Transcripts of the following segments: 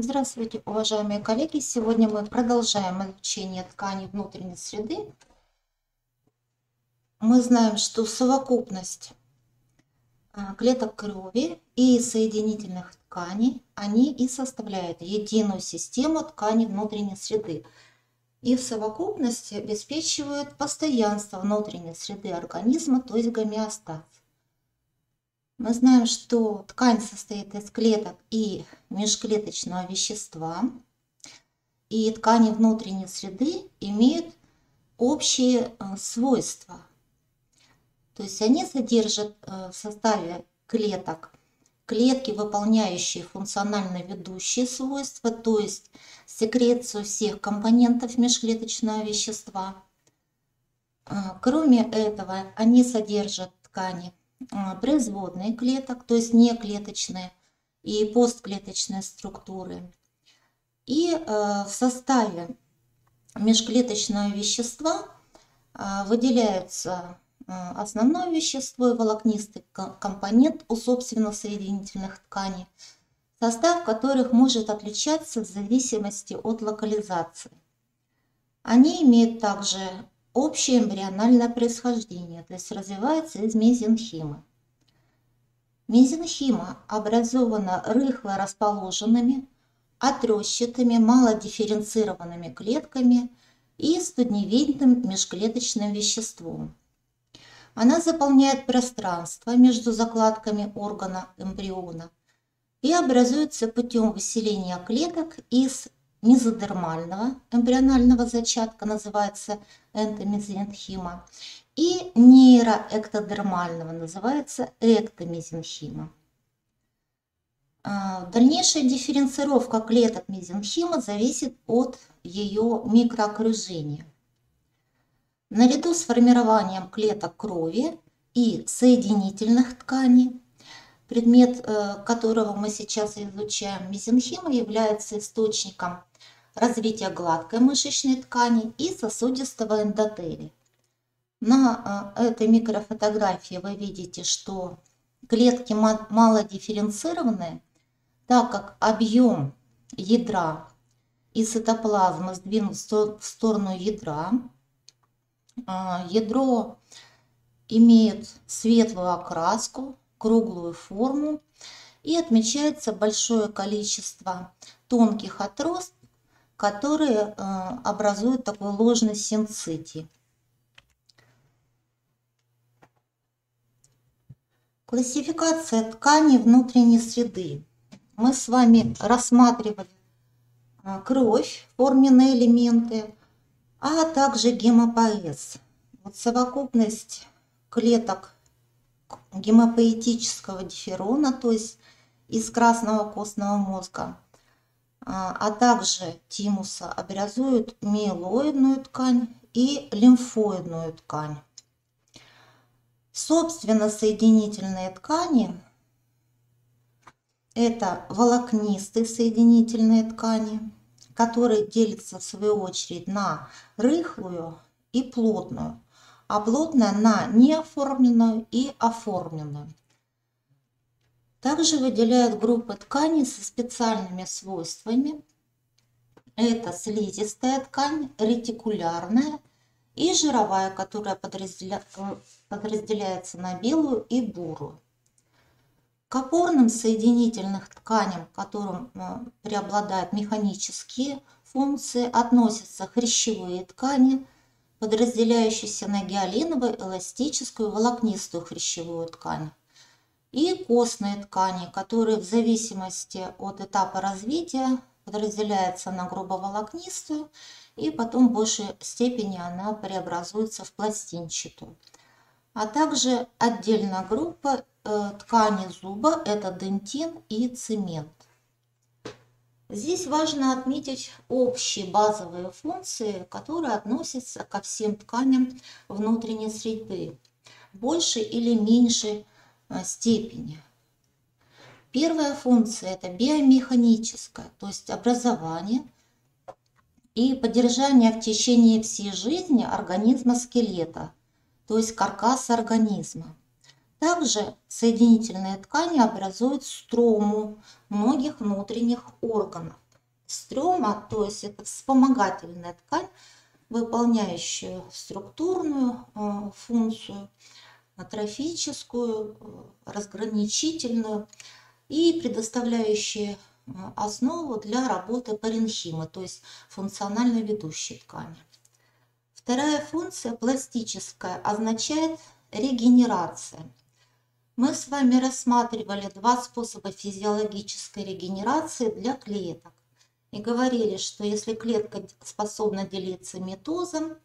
Здравствуйте, уважаемые коллеги! Сегодня мы продолжаем изучение ткани внутренней среды. Мы знаем, что совокупность а, клеток крови и соединительных тканей, они и составляют единую систему тканей внутренней среды. И в совокупности обеспечивают постоянство внутренней среды организма, то есть гомеостаз. Мы знаем, что ткань состоит из клеток и межклеточного вещества, и ткани внутренней среды имеют общие э, свойства. То есть они содержат э, в составе клеток клетки, выполняющие функционально ведущие свойства, то есть секрецию всех компонентов межклеточного вещества. Э, кроме этого, они содержат ткани производные клеток, то есть не клеточные и постклеточные структуры. И э, в составе межклеточного вещества а, выделяются э, основное вещество и волокнистый компонент у собственно соединительных тканей, состав которых может отличаться в зависимости от локализации. Они имеют также общее эмбриональное происхождение, то есть развивается из мезенхима. Мезенхима образована рыхло расположенными, отрещатыми, малодифференцированными клетками и студневидным межклеточным веществом. Она заполняет пространство между закладками органа эмбриона и образуется путем выселения клеток из мезодермального эмбрионального зачатка, называется энтомезенхима, и нейроэктодермального, называется эктомезенхима. А, дальнейшая дифференцировка клеток мезенхима зависит от ее микроокружения. Наряду с формированием клеток крови и соединительных тканей предмет э, которого мы сейчас изучаем, мезенхима, является источником развития гладкой мышечной ткани и сосудистого эндотелия. На э, этой микрофотографии вы видите, что клетки малодифференцированные, так как объем ядра и цитоплазмы сдвинут в сторону ядра. Э, ядро имеет светлую окраску, круглую форму и отмечается большое количество тонких отростов, которые э, образуют такой ложный синцитий. Классификация тканей внутренней среды. Мы с вами рассматривали э, кровь, форменные элементы, а также гемопоэз. Вот совокупность клеток гемопоэтического диферона, то есть из красного костного мозга, а, а также тимуса образуют миелоидную ткань и лимфоидную ткань. Собственно, соединительные ткани – это волокнистые соединительные ткани, которые делятся в свою очередь на рыхлую и плотную а плотная на неоформленную и оформленную. Также выделяют группы тканей со специальными свойствами. Это слизистая ткань, ретикулярная и жировая, которая подразделя... подразделяется на белую и бурую. К опорным соединительных тканям, которым э, преобладают механические функции, относятся хрящевые ткани – подразделяющийся на гиалиновую, эластическую, волокнистую хрящевую ткань. И костные ткани, которые в зависимости от этапа развития подразделяются на грубоволокнистую, и потом в большей степени она преобразуется в пластинчатую. А также отдельная группа э, ткани зуба – это дентин и цемент. Здесь важно отметить общие базовые функции, которые относятся ко всем тканям внутренней среды в большей или меньшей э, степени. Первая функция – это биомеханическая, то есть образование и поддержание в течение всей жизни организма скелета, то есть каркаса организма. Также соединительные ткани образуют строму многих внутренних органов. стрёма, то есть это вспомогательная ткань, выполняющая структурную э, функцию, трофическую, э, разграничительную и предоставляющая э, основу для работы паренхимы, то есть функционально ведущей ткани. Вторая функция пластическая означает регенерация. Мы с вами рассматривали два способа физиологической регенерации для клеток и говорили, что если клетка способна делиться метозом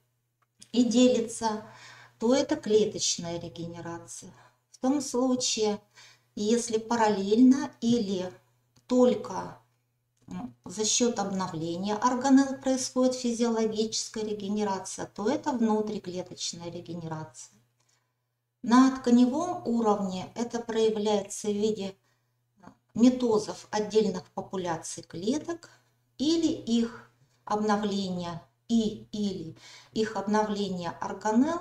и делится, то это клеточная регенерация. В том случае, если параллельно или только за счет обновления органелл происходит физиологическая регенерация, то это внутриклеточная регенерация. На тканевом уровне это проявляется в виде метозов отдельных популяций клеток или их обновления и или их обновления органелл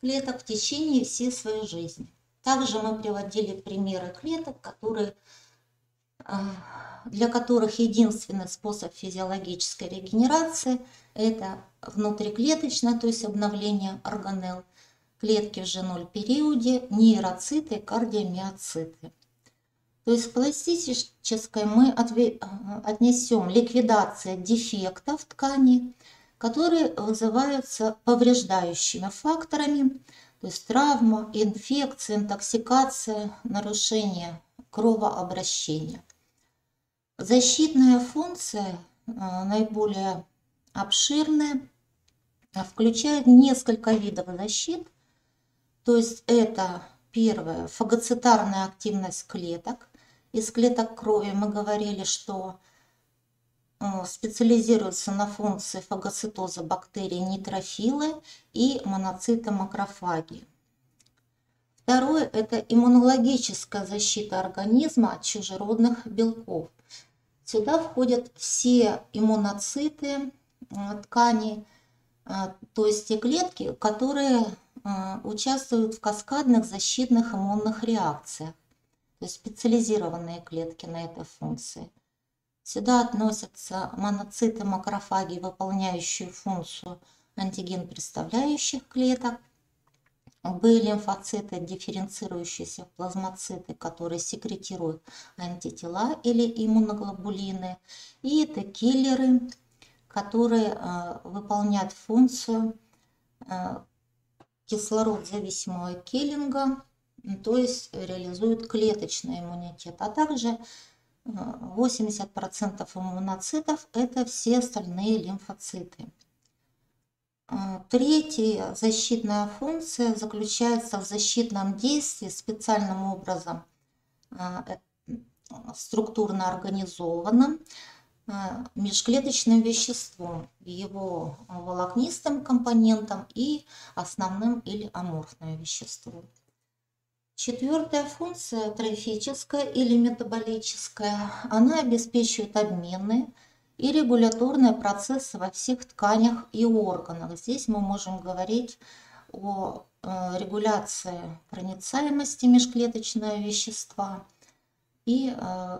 клеток в течение всей своей жизни. Также мы приводили примеры клеток, которые, а, для которых единственный способ физиологической регенерации – это внутриклеточное, то есть обновление органелл, клетки в G0 периоде, нейроциты, кардиомиоциты. То есть к классической мы отнесем ликвидация дефектов ткани, которые вызываются повреждающими факторами, то есть травма, инфекция, интоксикация, нарушение кровообращения. Защитная функция э, наиболее обширная, включает несколько видов защит. То есть это первое, фагоцитарная активность клеток. Из клеток крови мы говорили, что Э, специализируются на функции фагоцитоза бактерий нейтрофилы и моноциты макрофаги. Второе – это иммунологическая защита организма от чужеродных белков. Сюда входят все иммуноциты э, ткани, э, то есть те клетки, которые участвуют в каскадных защитных иммунных реакциях, то есть специализированные клетки на этой функции. Сюда относятся моноциты макрофаги, выполняющие функцию антиген представляющих клеток, Б лимфоциты, дифференцирующиеся в плазмоциты, которые секретируют антитела или иммуноглобулины, и Т-киллеры, которые э, выполняют функцию э, кислород-зависимого киллинга, то есть реализуют клеточный иммунитет, а также 80% иммуноцитов – это все остальные лимфоциты. А, третья защитная функция заключается в защитном действии специальным образом э, структурно организованным межклеточным веществом, его волокнистым компонентом и основным или аморфным веществом. Четвертая функция, трофическая или метаболическая, она обеспечивает обменные и регуляторные процессы во всех тканях и органах. Здесь мы можем говорить о э, регуляции проницаемости межклеточного вещества. И э,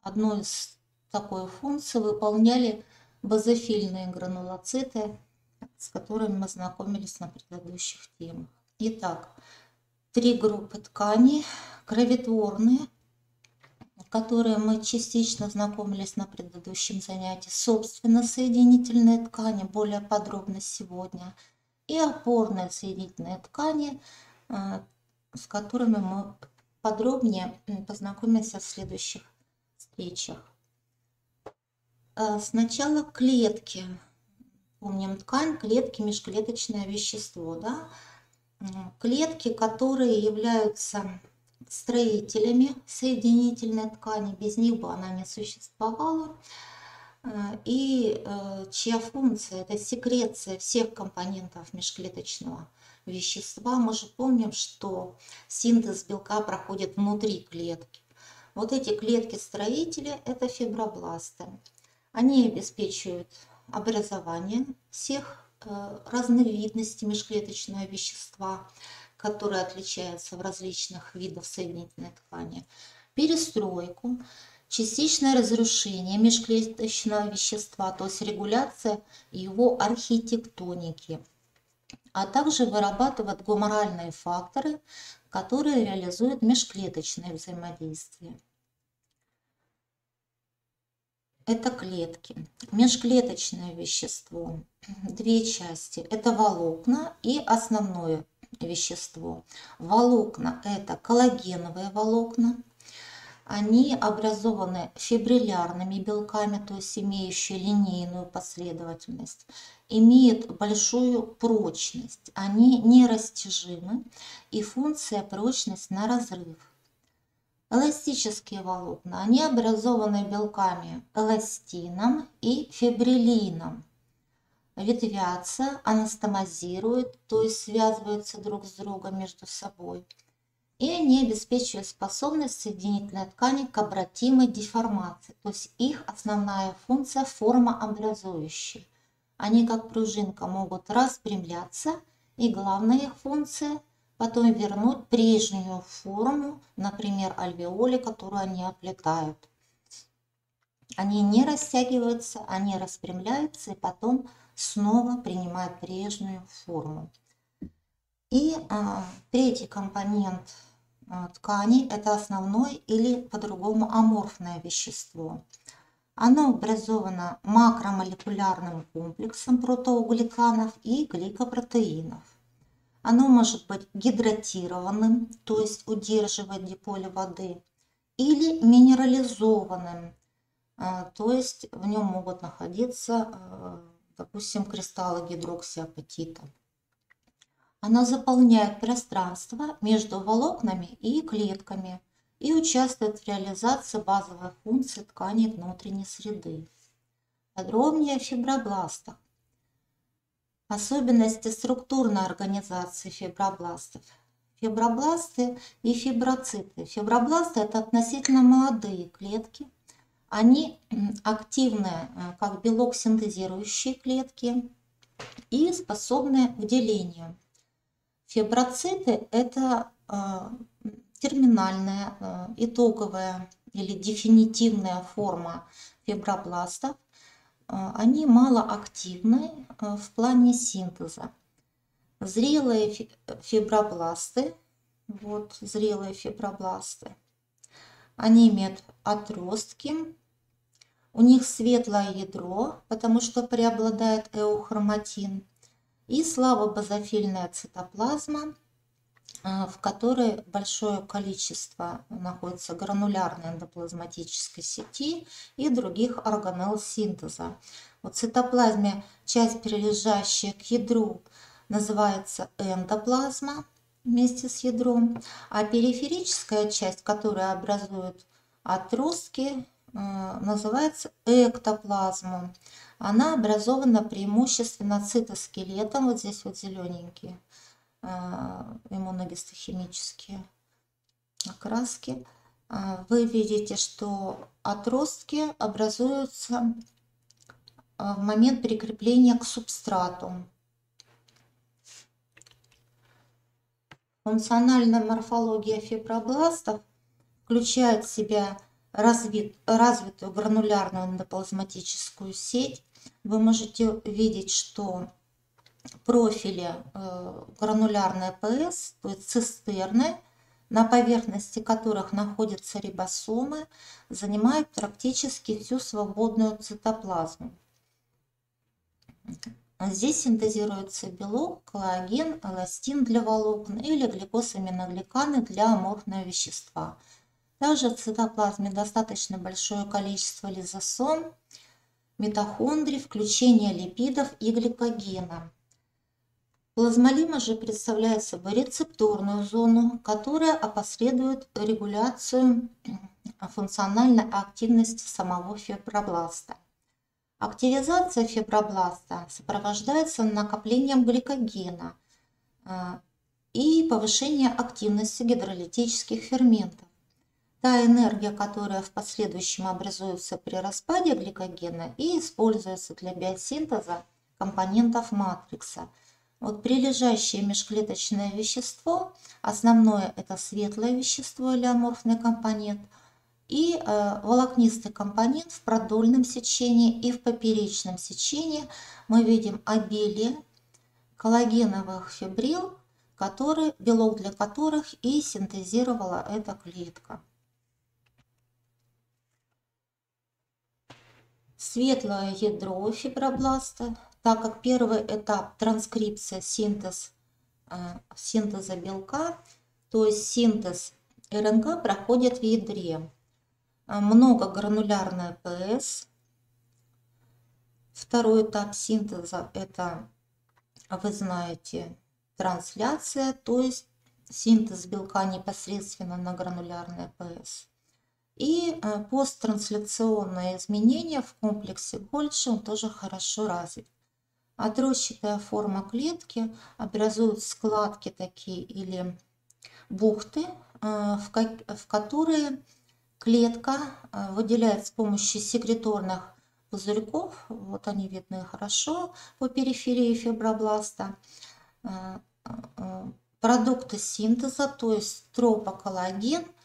одну из такой функций выполняли базофильные гранулоциты, с которыми мы знакомились на предыдущих темах. Итак, три группы тканей, кровотворные, которые мы частично знакомились на предыдущем занятии, собственно, соединительные ткани, более подробно сегодня, и опорные соединительные ткани, э, с которыми мы подробнее познакомимся в следующих встречах. Э, сначала клетки. Помним ткань, клетки, межклеточное вещество. Да? клетки, которые являются строителями соединительной ткани, без них бы она не существовала, э, и э, чья функция – это секреция всех компонентов межклеточного вещества. Мы же помним, что синтез белка проходит внутри клетки. Вот эти клетки-строители – это фибробласты. Они обеспечивают образование всех Э, разновидности межклеточного вещества, которые отличаются в различных видах соединительной ткани, перестройку частичное разрушение межклеточного вещества, то есть регуляция его архитектоники, а также вырабатывает гуморальные факторы, которые реализуют межклеточное взаимодействие. Это клетки. Межклеточное вещество. Две части. Это волокна и основное вещество. Волокна – это коллагеновые волокна. Они образованы фибриллярными белками, то есть имеющие линейную последовательность, имеют большую прочность, они нерастяжимы и функция прочность на разрыв. Эластические волокна, они образованы белками эластином и фибрилином. Ветвятся, анастомозируют, то есть связываются друг с другом между собой. И они обеспечивают способность соединительной ткани к обратимой деформации, то есть их основная функция формообразующая. Они как пружинка могут распрямляться, и главная их функция потом вернуть прежнюю форму, например, альвеоли, которую они оплетают. Они не растягиваются, они распрямляются и потом снова принимают прежнюю форму. И а, третий компонент а, ткани – это основное или по-другому аморфное вещество. Оно образовано макромолекулярным комплексом протеогликанов и гликопротеинов. Оно может быть гидратированным, то есть удерживать диполе воды, или минерализованным, а, то есть в нем могут находиться, а, допустим, кристаллы гидроксиапатита. Оно заполняет пространство между волокнами и клетками и участвует в реализации базовой функции тканей внутренней среды. Подробнее о фибробластах. Особенности структурной организации фибробластов. Фибробласты и фиброциты. Фибробласты – это относительно молодые клетки. Они активные, э, как белок синтезирующие клетки и способны к делению. Фиброциты – это э, терминальная, э, итоговая или дефинитивная форма фибробластов – они малоактивны а, в плане синтеза. Зрелые фибробласты, вот зрелые фибробласты, они имеют отростки, у них светлое ядро, потому что преобладает эохроматин, и слабобазофильная цитоплазма – а, в которой большое количество находится гранулярной эндоплазматической сети и других органелл синтеза. В цитоплазме часть, прилежащая к ядру, называется эндоплазма вместе с ядром, а периферическая часть, которая образует отростки, а, называется эктоплазма. Она образована преимущественно цитоскелетом, вот здесь вот зелененькие, а, иммуногистохимические окраски, а, вы видите, что отростки образуются а, в момент прикрепления к субстрату. Функциональная морфология фибробластов включает в себя развит, развитую гранулярную эндоплазматическую сеть. Вы можете видеть, что профиле э, гранулярной ПС, то есть цистерны, на поверхности которых находятся рибосомы, занимают практически всю свободную цитоплазму. Здесь синтезируется белок, коллаген, эластин для волокон или гликосаминогликаны для аморфного вещества. Также в цитоплазме достаточно большое количество лизосом, митохондрий, включение липидов и гликогена. Плазмолима же представляет собой рецепторную зону, которая опосредует регуляцию функциональной активности самого фибробласта. Активизация фибробласта сопровождается накоплением гликогена а, и повышением активности гидролитических ферментов. Та энергия, которая в последующем образуется при распаде гликогена и используется для биосинтеза компонентов матрикса – вот прилежащее межклеточное вещество, основное это светлое вещество или аморфный компонент, И э, волокнистый компонент в продольном сечении и в поперечном сечении мы видим обилие коллагеновых фибрил, которые, белок для которых и синтезировала эта клетка. Светлое ядро фибробласта, так как первый этап транскрипция, синтез, э, синтеза белка, то есть синтез РНК проходит в ядре. Э, многогранулярная ПС. Второй этап синтеза – это, вы знаете, трансляция, то есть синтез белка непосредственно на гранулярной ПС. И э, посттрансляционные изменения в комплексе Гольши он тоже хорошо развит. Отросчатая форма клетки образует складки такие или бухты, э, в которые клетка э, выделяет с помощью секреторных пузырьков, вот они видны хорошо по периферии фибробласта, продукты синтеза, то есть тропоколлаген –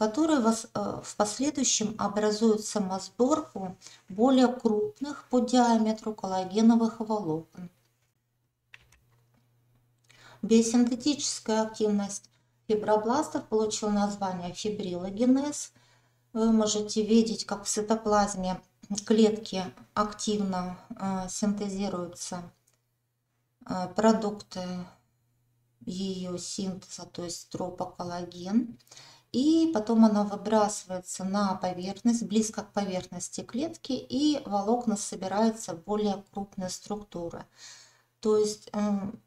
которые э, в последующем образуют самосборку более крупных по диаметру коллагеновых волокон. Биосинтетическая активность фибробластов получила название фибрилогенез. Вы можете видеть, как в цитоплазме клетки активно э, синтезируются э, продукты ее синтеза, то есть тропоколлаген и потом она выбрасывается на поверхность, близко к поверхности клетки, и волокна собираются в более крупные структуры. То есть эм,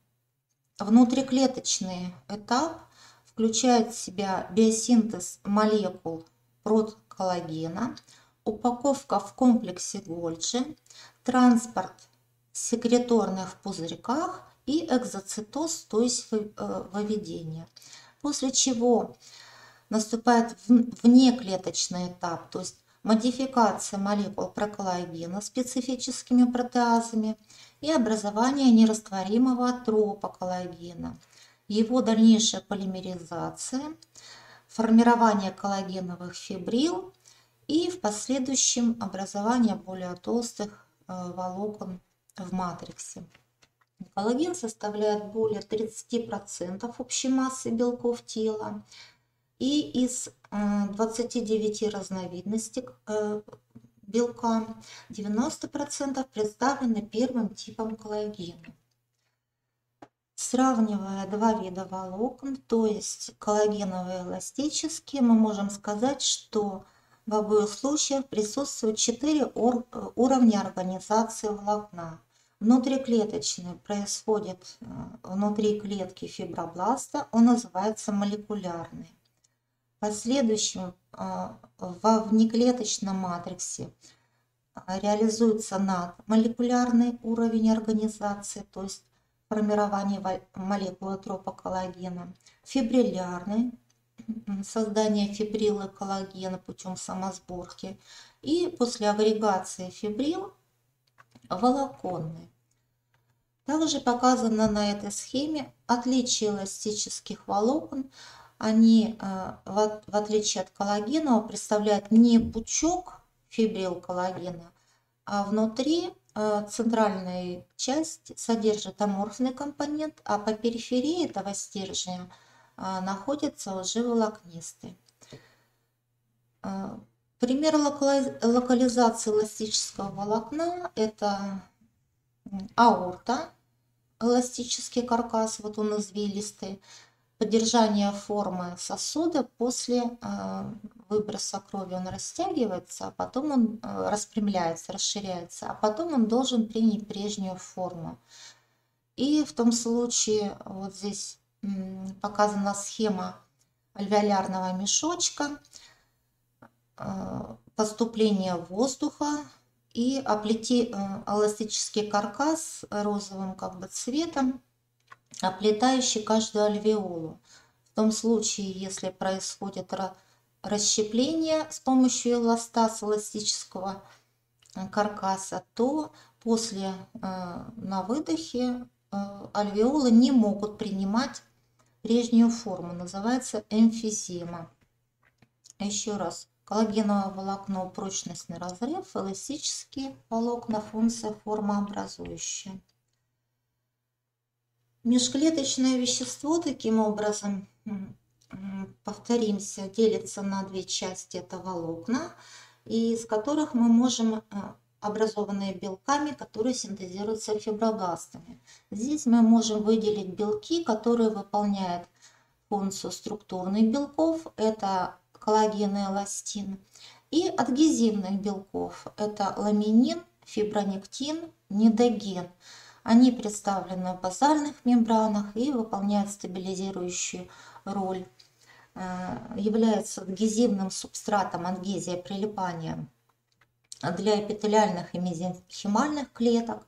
внутриклеточный этап включает в себя биосинтез молекул протоколлагена, упаковка в комплексе Гольджи, транспорт секреторных пузырьках и экзоцитоз, то есть э, выведение. После чего наступает внеклеточный этап, то есть модификация молекул проколлагена специфическими протеазами и образование нерастворимого тропа его дальнейшая полимеризация, формирование коллагеновых фибрил и в последующем образование более толстых э, волокон в матриксе. Коллаген составляет более 30% общей массы белков тела, и из 29 э, разновидностей э, белка 90% представлены первым типом коллагена. Сравнивая два вида волокон, то есть коллагеновые и эластические, мы можем сказать, что в обоих случаях присутствуют четыре уровня организации волокна. Внутриклеточный происходит э, внутри клетки фибробласта, он называется молекулярный последующем а, во внеклеточном матриксе а, реализуется надмолекулярный уровень организации, то есть формирование молекулы тропа коллагена, фибриллярный, создание фибрилы коллагена путем самосборки и после агрегации фибрил волоконный. Также показано на этой схеме отличие эластических волокон они, э, в отличие от коллагена, представляют не пучок фибрил коллагена, а внутри э, центральная часть содержит аморфный компонент, а по периферии этого стержня э, находится лжеволокнистый. Пример локализации эластического волокна – это аорта, эластический каркас, вот он извилистый, поддержание формы сосуда после э, выброса крови он растягивается, а потом он э, распрямляется, расширяется, а потом он должен принять прежнюю форму. И в том случае, вот здесь показана схема альвеолярного мешочка, э, поступление воздуха и оплети эластический каркас розовым как бы цветом оплетающий каждую альвеолу. В том случае, если происходит расщепление с помощью эластаса эластического э, каркаса, то после э, на выдохе э, альвеолы не могут принимать прежнюю форму, называется эмфизема. Еще раз, Коллагеновое волокно – прочностный разрыв, эластические волокна – функция формообразующая. Межклеточное вещество таким образом, повторимся, делится на две части. Это волокна, из которых мы можем, э, образованные белками, которые синтезируются фибробластами. Здесь мы можем выделить белки, которые выполняют функцию структурных белков. Это коллаген и эластин. И адгезивных белков. Это ламинин, фибронектин, нидоген. Они представлены в базальных мембранах и выполняют стабилизирующую роль. Э, являются адгезивным субстратом адгезия прилипания для эпителиальных и мезенхимальных клеток.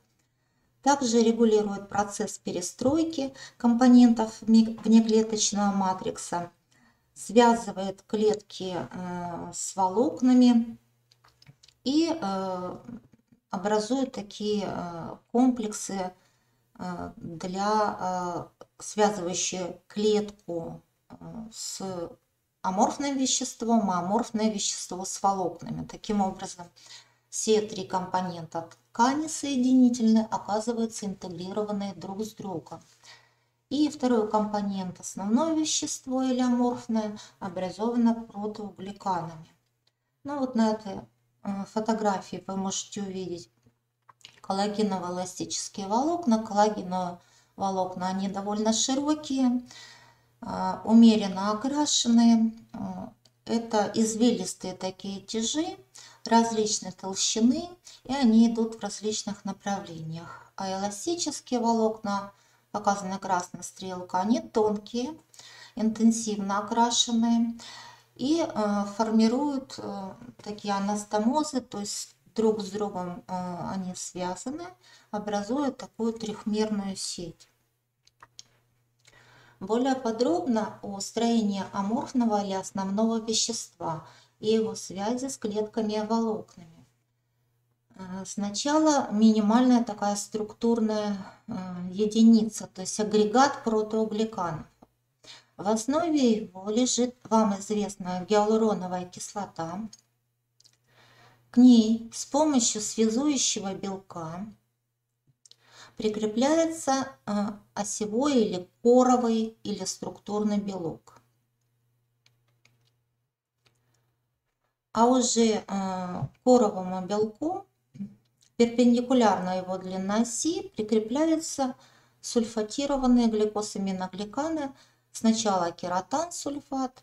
Также регулирует процесс перестройки компонентов внеклеточного матрикса, связывает клетки э, с волокнами и э, образуют такие э, комплексы э, для э, связывающие клетку с аморфным веществом, а аморфное вещество с волокнами. Таким образом, все три компонента ткани соединительные оказываются интегрированные друг с другом. И второй компонент, основное вещество или аморфное, образовано протеогликанами. Ну вот на этой фотографии вы можете увидеть коллагеново-эластические волокна. Коллагеновые волокна, они довольно широкие, э, умеренно окрашенные. Э, это извилистые такие тяжи различной толщины, и они идут в различных направлениях. А эластические волокна, показаны красной стрелкой, они тонкие, интенсивно окрашенные и э, формируют э, такие анастомозы, то есть друг с другом э, они связаны, образуя такую трехмерную сеть. Более подробно о строении аморфного или основного вещества и его связи с клетками и волокнами. Сначала минимальная такая структурная единица, то есть агрегат протеогликанов. В основе его лежит вам известная гиалуроновая кислота. К ней с помощью связующего белка прикрепляется э, осевой или коровый или структурный белок. А уже э, коровому белку перпендикулярно его длина оси прикрепляются сульфатированные гликосаминогликаны – Сначала кератан сульфат,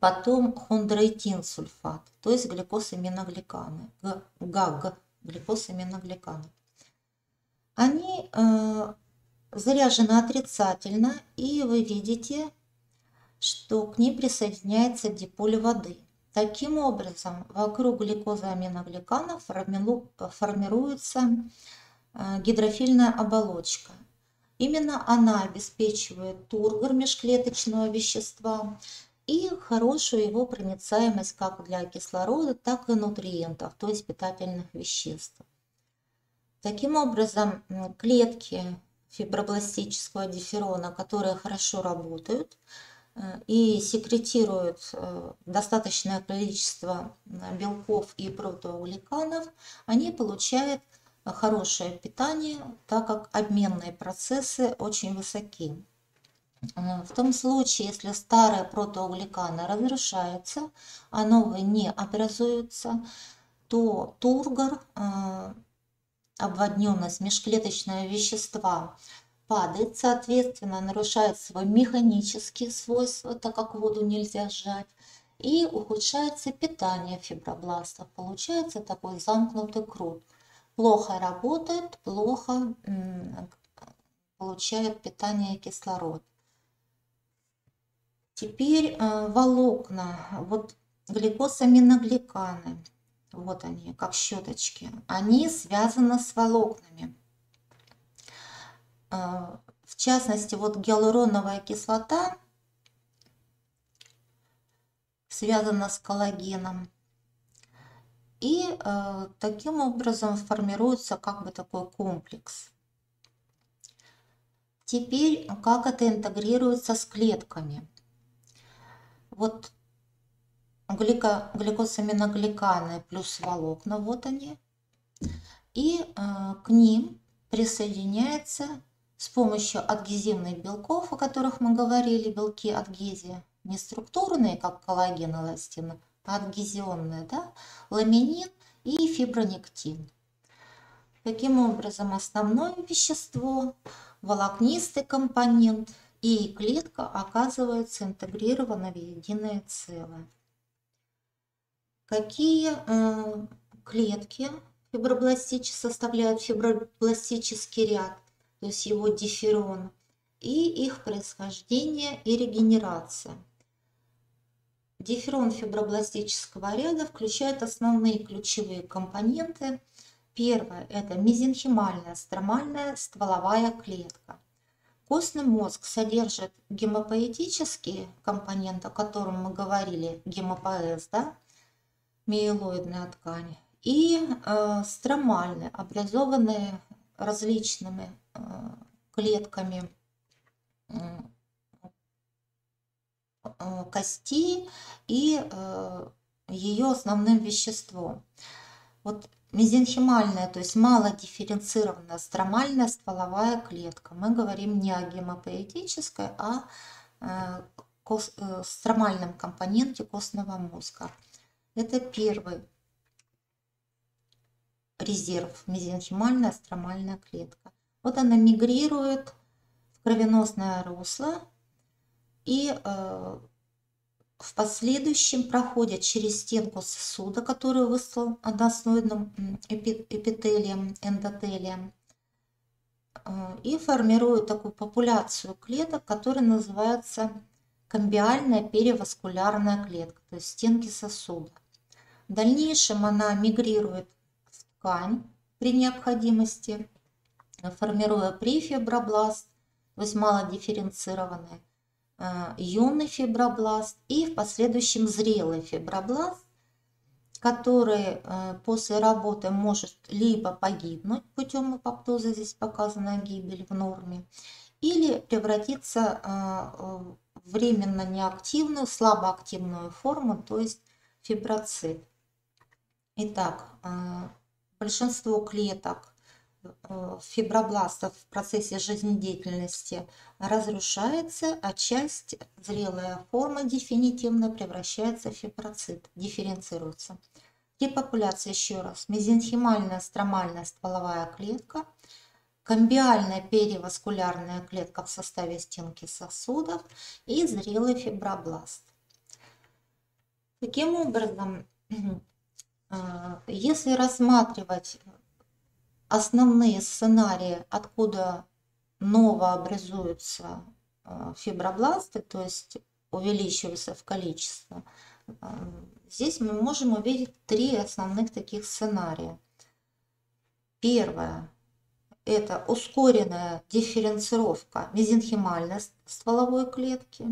потом хондроитин сульфат, то есть гликосаминогликаны, ГАГ, гликосаминогликаны. Они э, заряжены отрицательно, и вы видите, что к ним присоединяется диполь воды. Таким образом, вокруг гликозаминогликанов формируется э, гидрофильная оболочка. Именно она обеспечивает тургор межклеточного вещества и хорошую его проницаемость как для кислорода, так и нутриентов, то есть питательных веществ. Таким образом, клетки фибробластического дифферона, которые хорошо работают э, и секретируют э, достаточное количество белков и протеогликанов, они получают хорошее питание, так как обменные процессы очень высоки. В том случае, если старые протеогликаны разрушаются, а новые не образуются, то тургор, э, обводненность межклеточного вещества падает, соответственно, нарушает свои механические свойства, так как воду нельзя сжать, и ухудшается питание фибробластов. Получается такой замкнутый круг плохо работает, плохо получает питание и кислород. Теперь э, волокна, вот гликосаминогликаны, вот они, как щеточки, они связаны с волокнами. Э, в частности, вот гиалуроновая кислота связана с коллагеном. И э, таким образом формируется как бы такой комплекс. Теперь как это интегрируется с клетками. Вот глико, гликосаминогликаны плюс волокна, вот они. И э, к ним присоединяется с помощью адгезивных белков, о которых мы говорили, белки адгезия, не структурные, как коллаген, эластин, адгезионные, да, ламинин и фибронектин. Таким образом, основное вещество, волокнистый компонент и клетка оказываются интегрированы в единое целое. Какие э, клетки фибробластически составляют фибробластический ряд, то есть его дифферон, и их происхождение и регенерация. Дифферон фибробластического ряда включает основные ключевые компоненты. Первое – это мезенхимальная стромальная стволовая клетка. Костный мозг содержит гемопоэтические компоненты, о котором мы говорили, гемопоэз, да, миелоидная ткань, и э, стромальные, образованные различными э, клетками э, кости и э, ее основным веществом. Вот мезенхимальная, то есть малодифференцированная стромальная стволовая клетка. Мы говорим не о гемопоэтической, а э, э, стромальном компоненте костного мозга. Это первый резерв, мезенхимальная астромальная клетка. Вот она мигрирует в кровеносное русло и э, в последующем проходит через стенку сосуда, который выслан однослойным эпителием, эндотелием, э, и формирует такую популяцию клеток, которая называется комбиальная переваскулярная клетка, то есть стенки сосуда. В дальнейшем она мигрирует в ткань при необходимости, формируя префибробласт, то есть малодифференцированный, юный фибробласт и в последующем зрелый фибробласт, который э, после работы может либо погибнуть путем апоптоза, здесь показана гибель в норме, или превратиться э, в временно неактивную, слабоактивную форму, то есть фиброцит. Итак, э, большинство клеток э, фибробластов в процессе жизнедеятельности разрушается, а часть, зрелая форма дефинитивно превращается в фиброцит, дифференцируется. Тип популяции еще раз. Мезенхимальная стромальная стволовая клетка, комбиальная переваскулярная клетка в составе стенки сосудов и зрелый фибробласт. Таким образом, а, если рассматривать основные сценарии, откуда новообразуются а, фибробласты, то есть увеличиваются в количестве, а, здесь мы можем увидеть три основных таких сценария. Первое – это ускоренная дифференцировка мезенхимальной стволовой клетки.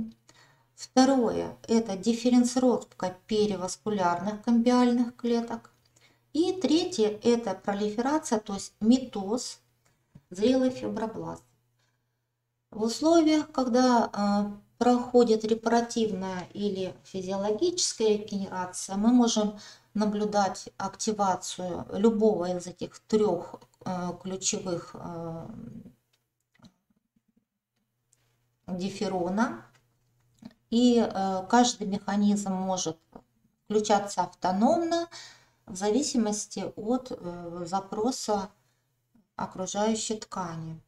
Второе – это дифференцировка переваскулярных комбиальных клеток. И третье – это пролиферация, то есть митоз, зрелый фибробласт. В условиях, когда а, проходит репаративная или физиологическая регенерация, мы можем наблюдать активацию любого из этих трех а, ключевых а, дифферона и каждый механизм может включаться автономно в зависимости от э, запроса окружающей ткани.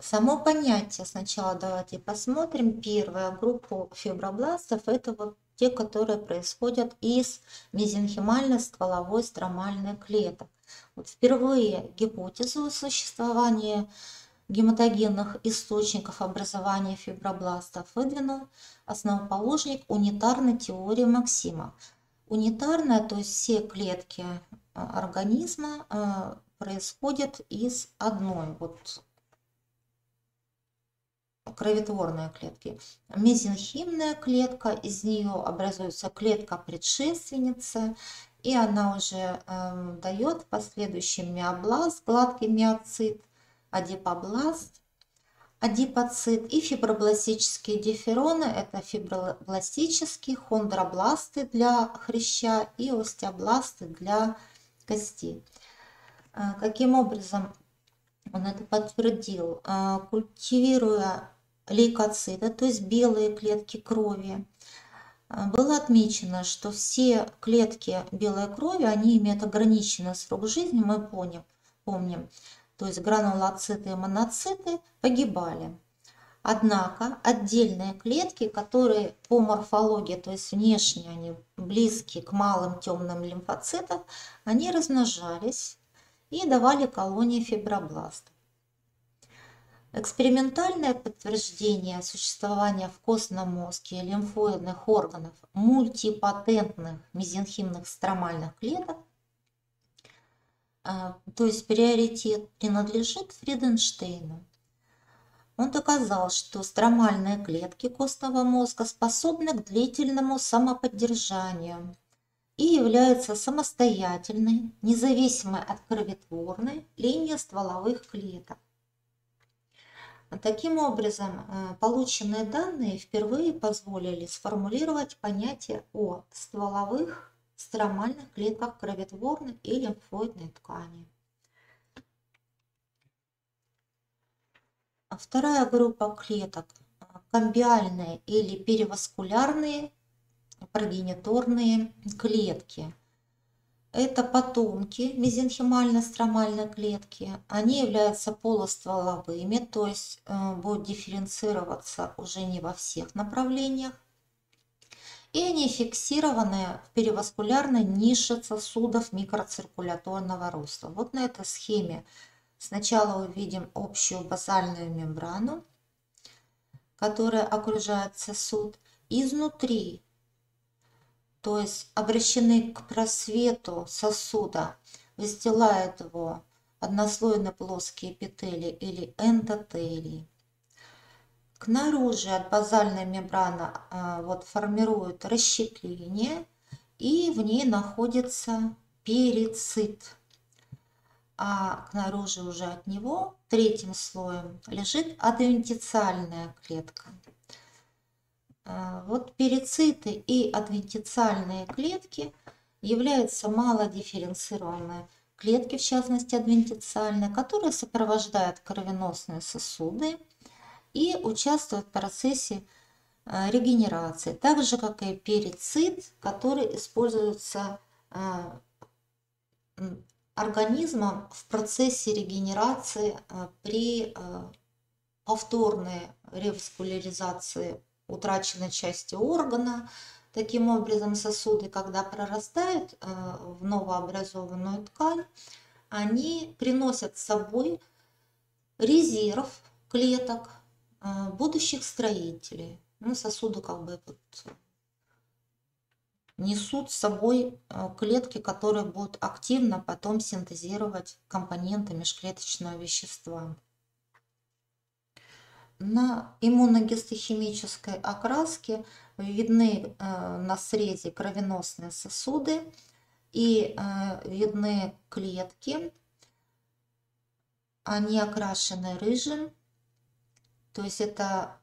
Само понятие сначала давайте посмотрим. Первая группа фибробластов это вот те, которые происходят из мезенхимальной стволовой стромальной клеток. Вот впервые гипотезу существования гематогенных источников образования фибробластов выдвинул основоположник унитарной теории Максима. Унитарная, то есть все клетки а, организма а, происходят из одной вот кроветворной клетки. Мезенхимная клетка, из нее образуется клетка предшественница, и она уже э, дает в последующем миобласт, гладкий миоцит, адипобласт, адипоцит и фибробластические диффероны – это фибробластические, хондробласты для хряща и остеобласты для костей. А, каким образом он это подтвердил? А, культивируя лейкоциты, то есть белые клетки крови, а, было отмечено, что все клетки белой крови, они имеют ограниченный срок жизни, мы помним, помним то есть гранулоциты и моноциты, погибали. Однако отдельные клетки, которые по морфологии, то есть внешне они близки к малым темным лимфоцитам, они размножались и давали колонии фибробластов. Экспериментальное подтверждение существования в костном мозге лимфоидных органов мультипатентных мезенхимных стромальных клеток то есть приоритет принадлежит Фриденштейну. Он доказал, что стромальные клетки костного мозга способны к длительному самоподдержанию и являются самостоятельной, независимой от кроветворной линии стволовых клеток. Таким образом, э, полученные данные впервые позволили сформулировать понятие о стволовых стромальных клетках кроветворной и лимфоидной ткани. А вторая группа клеток – комбиальные или переваскулярные прогениторные клетки. Это потомки мезенхимально-стромальной клетки. Они являются полустволовыми, то есть э, будут дифференцироваться уже не во всех направлениях и они фиксированы в переваскулярной нише сосудов микроциркуляторного роста. Вот на этой схеме сначала увидим общую базальную мембрану, которая окружает сосуд изнутри, то есть обращены к просвету сосуда, выстилают его однослойно плоские эпители или эндотелии. К наружу от базальной мембраны а, вот, формирует расщепление, и в ней находится перицит. А к наружу уже от него третьим слоем лежит адвентициальная клетка. А, вот перициты и адвентициальные клетки являются малодифференцированные клетки, в частности адвентициальные, которые сопровождают кровеносные сосуды и участвует в процессе э, регенерации, так же как и перицит, который используется э, организмом в процессе регенерации э, при повторной реваскуляризации утраченной части органа. Таким образом, сосуды, когда прорастают в новообразованную ткань, они приносят с собой резерв клеток, будущих строителей. Ну, сосуды как бы вот несут с собой а, клетки, которые будут активно потом синтезировать компоненты межклеточного вещества. На иммуногистохимической окраске видны а, на срезе кровеносные сосуды и видны клетки. Они окрашены рыжим то есть это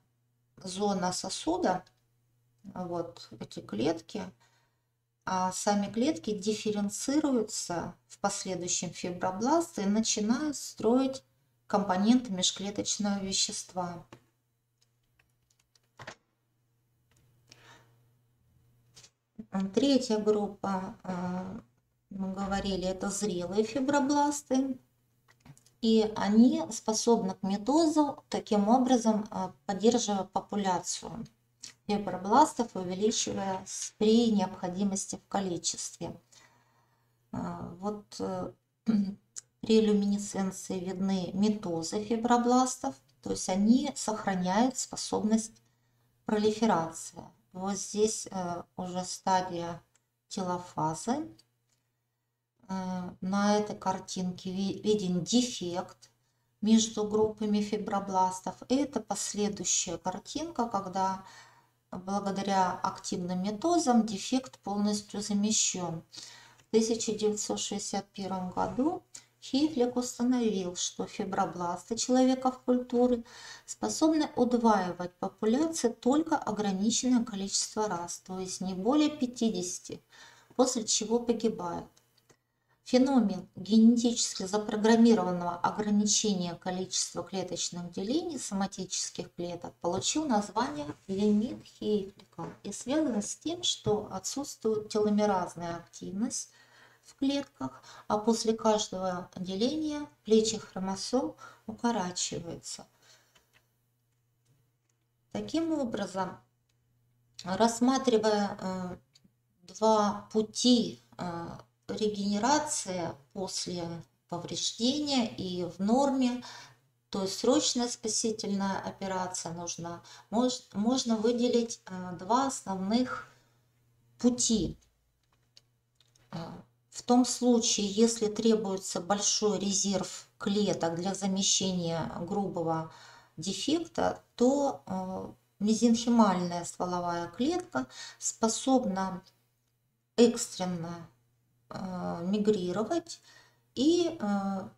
зона сосуда, вот эти клетки, а сами клетки дифференцируются в последующем фибробласты и начинают строить компоненты межклеточного вещества. Третья группа, э, мы говорили, это зрелые фибробласты и они способны к метозу, таким образом э, поддерживая популяцию фибробластов, увеличивая при необходимости в количестве. Э, вот э, при люминесценции видны метозы фибробластов, то есть они сохраняют способность пролиферации. Вот здесь уже стадия телофазы. Э, на этой картинке виден дефект между группами фибробластов. И это последующая картинка, когда благодаря активным метозам дефект полностью замещен. В 1961 году Хифлик установил, что фибробласты в культуре способны удваивать популяции только ограниченное количество раз, то есть не более 50, после чего погибают. Феномен генетически запрограммированного ограничения количества клеточных делений соматических клеток получил название лимит Хейфлика и связан с тем, что отсутствует теломеразная активность в клетках, а после каждого деления плечи хромосом укорачиваются. Таким образом, рассматривая э, два пути э, регенерация после повреждения и в норме, то есть срочная спасительная операция нужна, мож, можно выделить э, два основных пути. Э, в том случае, если требуется большой резерв клеток для замещения грубого дефекта, то э, мезенхимальная стволовая клетка способна экстренно мигрировать и э,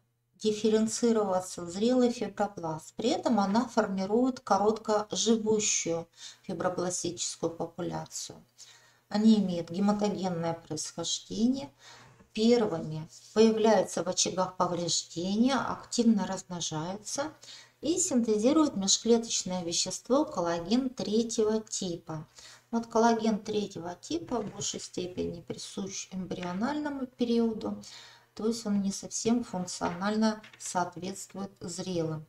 дифференцироваться в зрелый фибробласт. При этом она формирует короткоживущую фибробластическую популяцию. Они имеют гематогенное происхождение, первыми появляются в очагах повреждения, активно размножаются и синтезируют межклеточное вещество коллаген третьего типа. Вот коллаген третьего типа в большей степени присущ эмбриональному периоду, то есть он не совсем функционально соответствует зрелым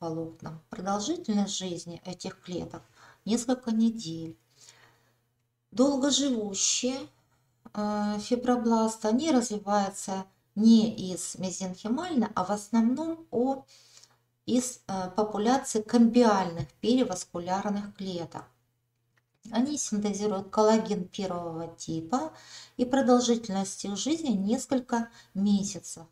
волокнам. Продолжительность жизни этих клеток несколько недель. Долгоживущие э, фибробласты, они развиваются не из мезенхимальной, а в основном из э, популяции комбиальных переваскулярных клеток. Они синтезируют коллаген первого типа и продолжительность их жизни несколько месяцев.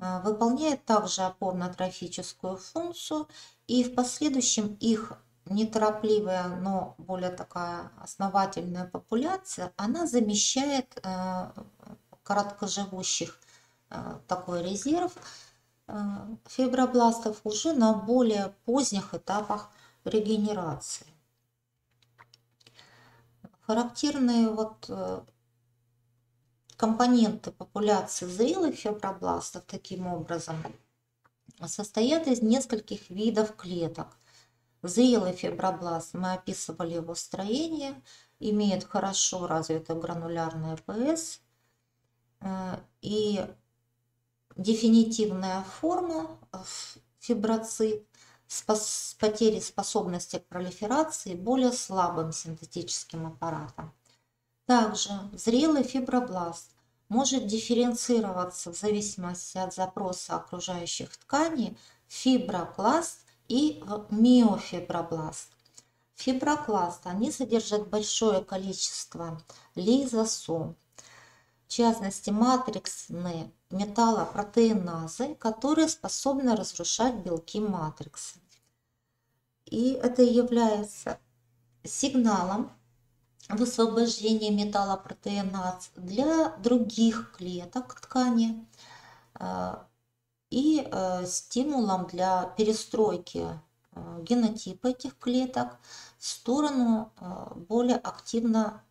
А, выполняет также опорно-трофическую функцию и в последующем их неторопливая, но более такая основательная популяция, она замещает э, короткоживущих э, такой резерв э, фибробластов уже на более поздних этапах регенерации. Характерные вот э, компоненты популяции зрелых фибробластов таким образом состоят из нескольких видов клеток. Зрелый фибробласт, мы описывали его строение, имеет хорошо развитую гранулярную ПС э, и дефинитивная форма фиброцит с потерей способности к пролиферации более слабым синтетическим аппаратом. Также зрелый фибробласт может дифференцироваться в зависимости от запроса окружающих тканей в фиброкласт и в миофибробласт. Фиброкласт, они содержат большое количество лизосом, в частности матриксные металлопротеиназы, которые способны разрушать белки матрикса. И это является сигналом высвобождения металлопротеиназ для других клеток ткани э, и э, стимулом для перестройки э, генотипа этих клеток в сторону более активно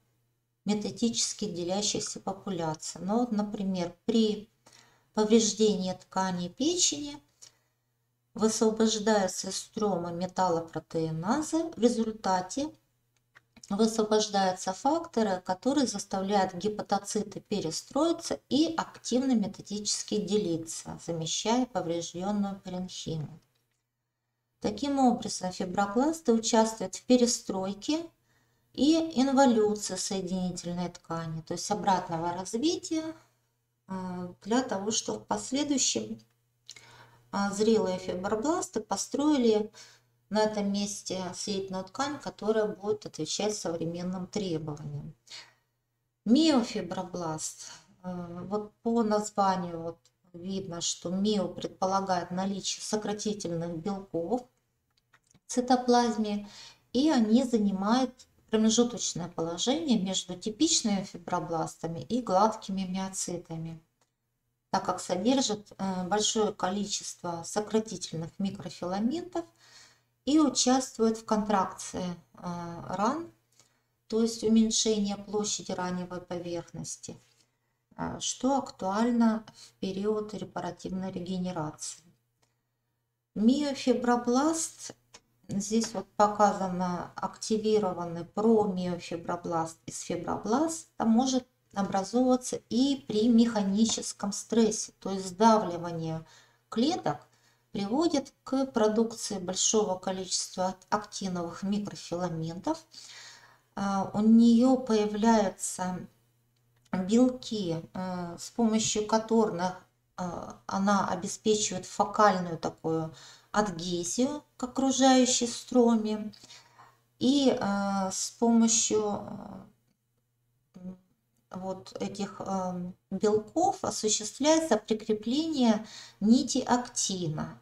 методически делящихся популяций. Ну, вот, например, при повреждении тканей печени высвобождаются из строма металлопротеиназы. В результате высвобождаются факторы, которые заставляют гепатоциты перестроиться и активно методически делиться, замещая поврежденную паренхиму. Таким образом, фиброкласты участвуют в перестройке и инволюции соединительной ткани, то есть обратного развития а, для того, чтобы в последующем зрелые фибробласты построили на этом месте соединительную ткань, которая будет отвечать современным требованиям. Миофибробласт. А, вот по названию вот видно, что мио предполагает наличие сократительных белков в цитоплазме, и они занимают так как содержит э, большое количество сократительных микрофиламентов и участвует в контракции э, ран, то есть уменьшение площади раневой поверхности, э, что актуально в период репаративной регенерации. Миофибробласт, здесь вот показано активированный промиофибробласт из фибробласта, может образовываться и при механическом стрессе, то есть сдавливание клеток приводит к продукции большого количества актиновых микрофиламентов. А, у нее появляются белки, э, с помощью которых э, она обеспечивает фокальную такую адгезию к окружающей строме. И э, с помощью вот этих э, белков осуществляется прикрепление нити актина.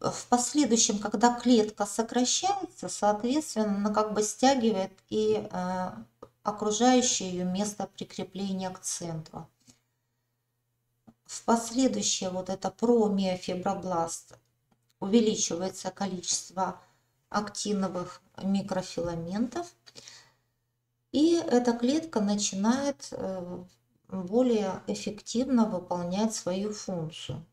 В последующем, когда клетка сокращается, соответственно, она как бы стягивает и э, окружающее ее место прикрепления к центру. В последующее вот это промиофибробласт увеличивается количество актиновых микрофиламентов – и эта клетка начинает э, более эффективно выполнять свою функцию.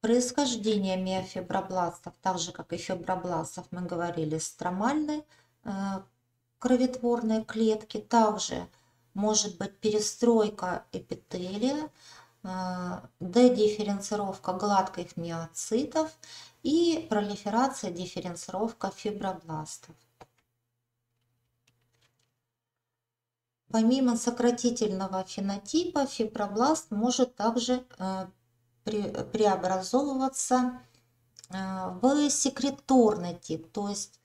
Происхождение миофибробластов, так же как и фибробластов, мы говорили, стромальной э, кроветворной клетки. Также может быть перестройка эпителия, э, дедифференцировка гладких миоцитов и пролиферация, дифференцировка фибробластов. Помимо сократительного фенотипа, фибробласт может также э, преобразовываться э, в секреторный тип, то есть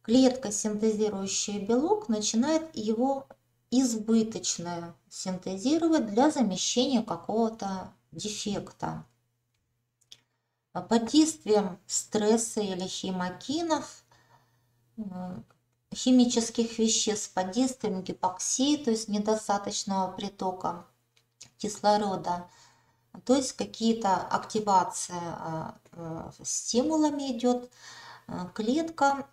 клетка, синтезирующая белок, начинает его избыточно синтезировать для замещения какого-то дефекта. Под действием стресса или химокинов э, химических веществ под действием гипоксии, то есть недостаточного притока кислорода, то есть какие-то активация а, а, стимулами идет, а, клетка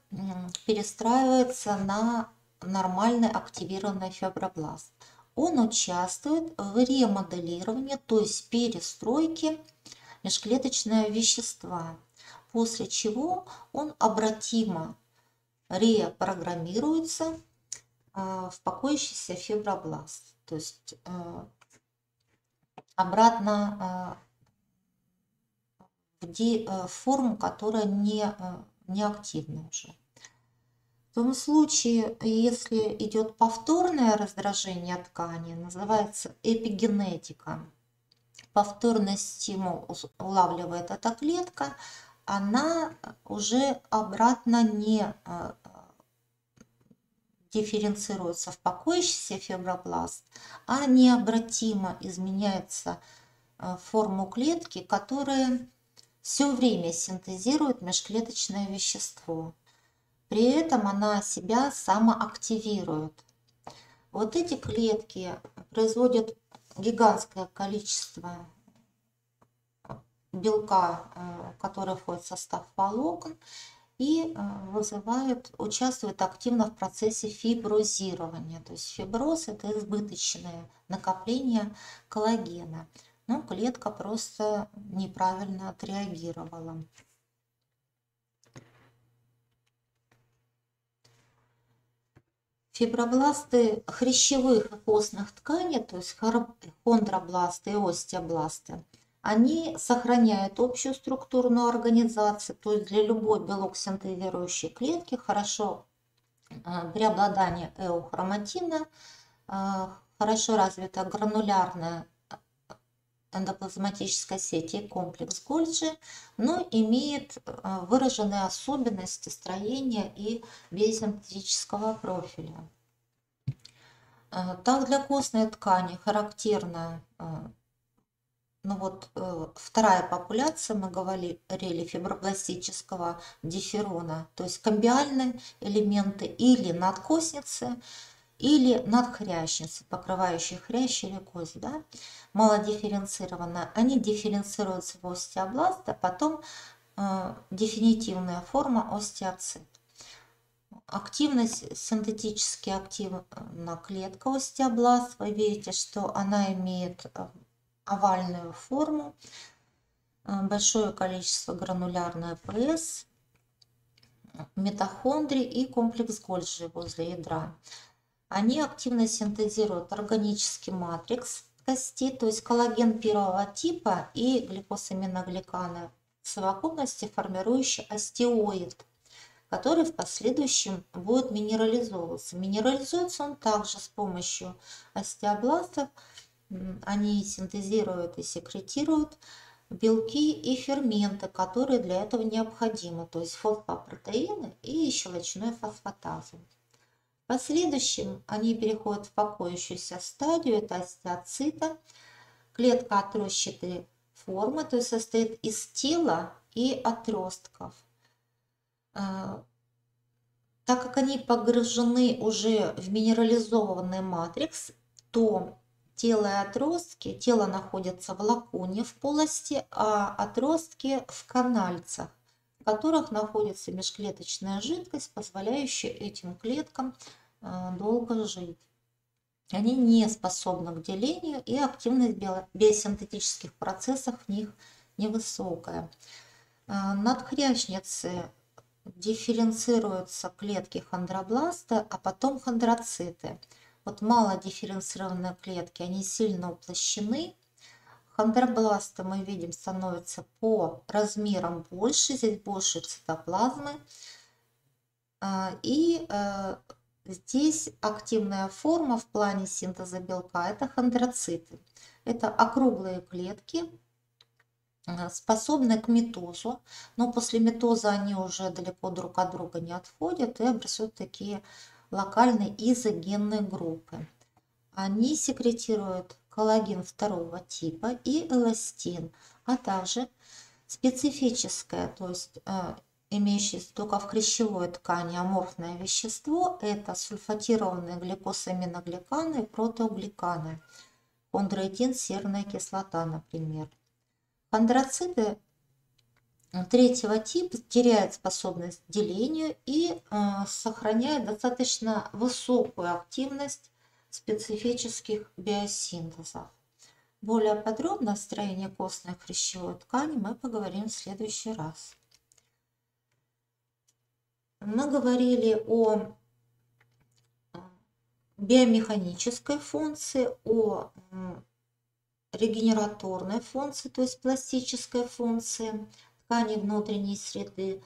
перестраивается на нормальный активированный фибробласт. Он участвует в ремоделировании, то есть перестройке межклеточного вещества, после чего он обратимо репрограммируется а, в покоящийся фибробласт. То есть а, обратно а, в форму, которая не, не активна уже. В том случае, если идет повторное раздражение ткани, называется эпигенетика. Повторный стимул улавливает эта клетка, она уже обратно не дифференцируется в покоящийся фибробласт, а необратимо изменяется э, форму клетки, которая все время синтезирует межклеточное вещество. При этом она себя самоактивирует. Вот эти клетки производят гигантское количество белка, э, который входит в состав волокон, и э, вызывают, участвуют активно в процессе фиброзирования. То есть фиброз – это избыточное накопление коллагена. Но клетка просто неправильно отреагировала. Фибробласты хрящевых и костных тканей, то есть хондробласты и остеобласты, они сохраняют общую структурную организацию, то есть для любой белок синтезирующей клетки хорошо э, преобладание эохроматина, э, хорошо развита гранулярная э, эндоплазматической сети и комплекс Гольджи, но имеет выраженные особенности строения и биосинтетического профиля. Так для костной ткани характерна ну вот э, вторая популяция, мы говорили, фибробластического диферона, то есть комбиальные элементы или надкосницы. или надхрящницы, покрывающие хрящ или кость, да, малодифференцированная, они дифференцируются в остеобласт, а потом э, дефинитивная форма остеоцит. Активность, синтетически активна клетка остеобласт. Вы видите, что она имеет э, овальную форму, э, большое количество гранулярной АПС, митохондрий и комплекс Гольджи возле ядра. Они активно синтезируют органический матрикс кости, то есть коллаген первого типа и гликосаминогликаны в совокупности формирующий остеоид, который в последующем будет минерализовываться. Минерализуется он также с помощью остеобластов. Они синтезируют и секретируют белки и ферменты, которые для этого необходимы, то есть фосфопротеины и щелочной фосфатазы. В последующем они переходят в покоящуюся стадию, это остеоцита. Клетка отростчатой формы, то есть состоит из тела и отростков. А, так как они погружены уже в минерализованный матрикс, то тело и отростки, тело находится в лакуне в полости, а отростки в канальцах в которых находится межклеточная жидкость, позволяющая этим клеткам э, долго жить. Они не способны к делению и активность биосинтетических процессов в них невысокая. Э, надхрящницы дифференцируются клетки хондробласта, а потом хондроциты. Вот мало дифференцированные клетки, они сильно уплощены, Хондробласта мы видим становится по размерам больше, здесь больше цитоплазмы. А, и э, здесь активная форма в плане синтеза белка – это хондроциты. Это округлые клетки, э, способные к митозу, но после митоза они уже далеко друг от друга не отходят и образуют такие локальные изогенные группы. Они секретируют коллаген второго типа и эластин, а также специфическое, то есть э, имеющееся только в хрящевой ткани аморфное вещество, это сульфатированные гликосаминогликаны и протеогликаны, хондроитин, серная кислота, например. Хондроциты третьего типа теряют способность к делению и э, сохраняют достаточно высокую активность специфических биосинтезов. Более подробно о строении костной хрящевой ткани мы поговорим в следующий раз. Мы говорили о биомеханической функции, о регенераторной функции, то есть пластической функции ткани внутренней среды.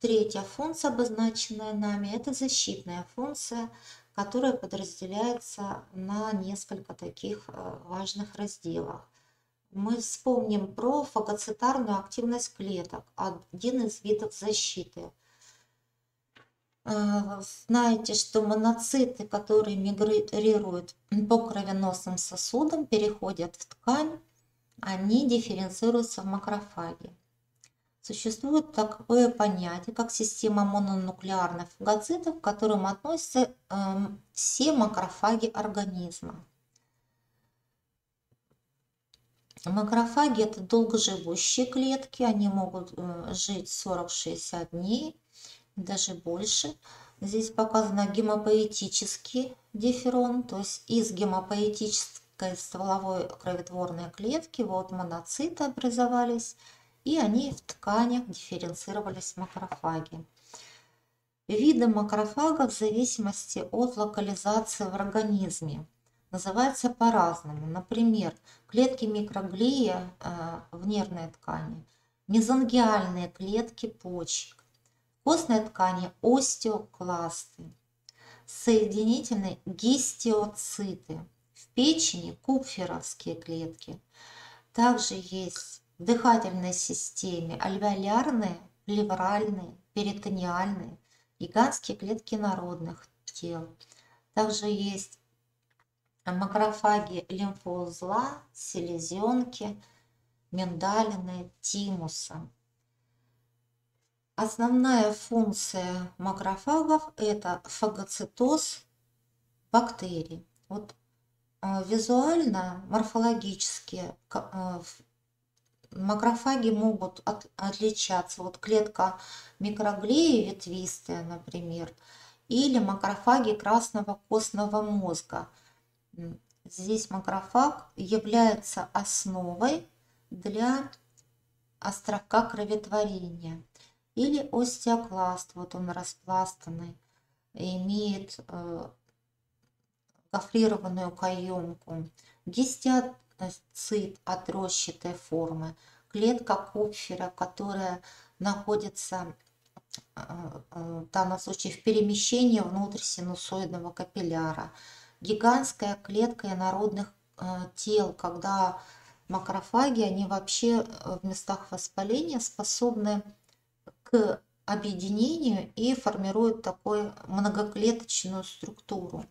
Третья функция, обозначенная нами, это защитная функция, которая подразделяется на несколько таких э, важных разделов. Мы вспомним про фагоцитарную активность клеток, один из видов защиты. Э, знаете, что моноциты, которые мигрируют по кровеносным сосудам, переходят в ткань, они дифференцируются в макрофаге. Существует такое понятие, как система мононуклеарных фагоцитов, к которым относятся э, все макрофаги организма. Макрофаги – это долгоживущие клетки, они могут э, жить 40-60 дней, даже больше. Здесь показано гемопоэтический дифферон, то есть из гемопоэтической стволовой кроветворной клетки вот моноциты образовались – и они в тканях дифференцировались в макрофаги. Виды макрофагов в зависимости от локализации в организме называются по-разному. Например, клетки микроглия э, в нервной ткани, мезонгиальные клетки почек, костной ткани остеокласты, соединительные гистиоциты, печени купферовские клетки. Также есть в дыхательной системе альвеолярные, плевральные, перитониальные, гигантские клетки народных тел. Также есть макрофаги лимфоузла, селезенки, миндалины, тимуса. Основная функция макрофагов – это фагоцитоз бактерий. Вот визуально, морфологически а, макрофаги могут от, отличаться. Вот клетка микроглеи ветвистая, например, или макрофаги красного костного мозга. Здесь макрофаг является основой для островка кроветворения. Или остеокласт, вот он распластанный, имеет э, гофрированную каемку. Гистеоцит отрощатой формы. Клетка Купфера, которая находится э, э, в данном случае в перемещении внутрь синусоидного капилляра. Гигантская клетка инородных тел, когда макрофаги, они вообще в местах воспаления способны к объединению и формируют такую многоклеточную структуру.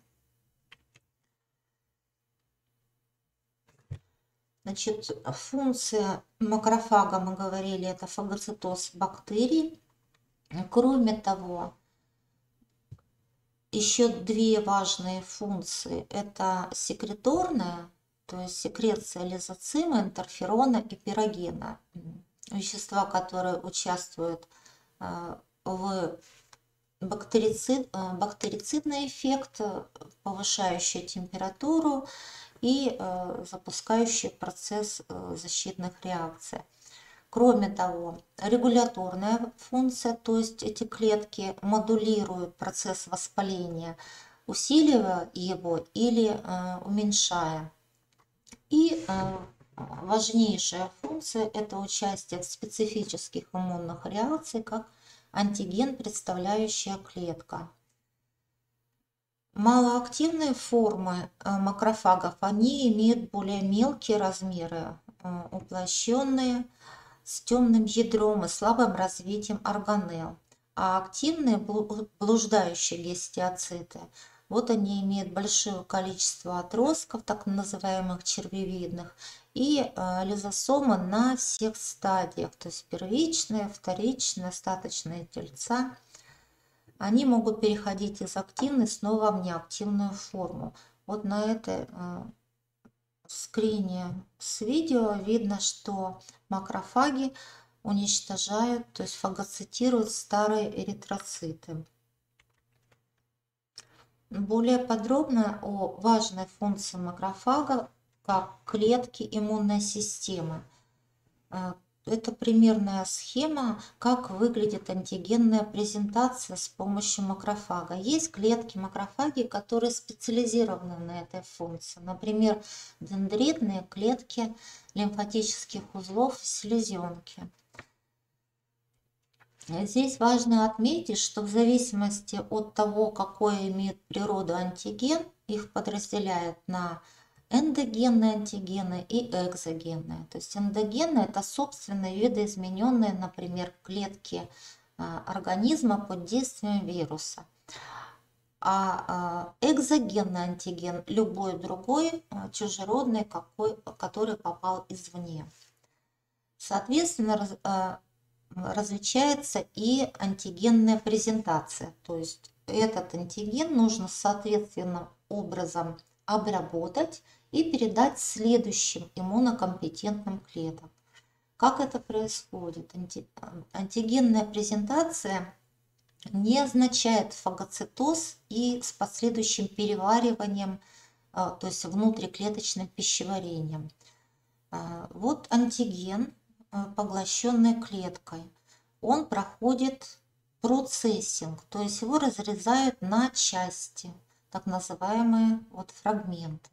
Значит, функция макрофага, мы говорили, это фагоцитоз бактерий. Кроме того, еще две важные функции. Это секреторная, то есть секреция лизоцима, интерферона и пирогена. Вещества, которые участвуют э, в бактерицид, э, бактерицидный эффект, повышающий температуру и э, запускающий процесс э, защитных реакций. Кроме того, регуляторная функция, то есть эти клетки модулируют процесс воспаления, усиливая его или э, уменьшая. И важнейшая функция – это участие в специфических иммунных реакциях, как антиген, представляющая клетка. Малоактивные формы э, макрофагов, они имеют более мелкие размеры, э, уплощенные, с темным ядром и слабым развитием органелл. А активные блуждающие гистиоциты, вот они имеют большое количество отростков, так называемых червевидных, и э, лизосомы на всех стадиях, то есть первичные, вторичные, остаточные тельца – они могут переходить из активной снова в неактивную форму. Вот на этой э, скрине с видео видно, что макрофаги уничтожают, то есть фагоцитируют старые эритроциты. Более подробно о важной функции макрофага как клетки иммунной системы. Это примерная схема, как выглядит антигенная презентация с помощью макрофага. Есть клетки макрофаги, которые специализированы на этой функции. Например, дендритные клетки лимфатических узлов селезенки. Здесь важно отметить, что в зависимости от того, какой имеет природу антиген, их подразделяют на эндогенные антигены и экзогенные. То есть эндогенные – это собственные видоизмененные, например, клетки а, организма под действием вируса. А, а экзогенный антиген – любой другой а, чужеродный, какой, который попал извне. Соответственно, различается и антигенная презентация. То есть этот антиген нужно соответственным образом обработать и передать следующим иммунокомпетентным клеткам. Как это происходит? Антигенная презентация не означает фагоцитоз и с последующим перевариванием, а, то есть внутриклеточным пищеварением. А, вот антиген, а, поглощенный клеткой, он проходит процессинг, то есть его разрезают на части, так называемые вот фрагменты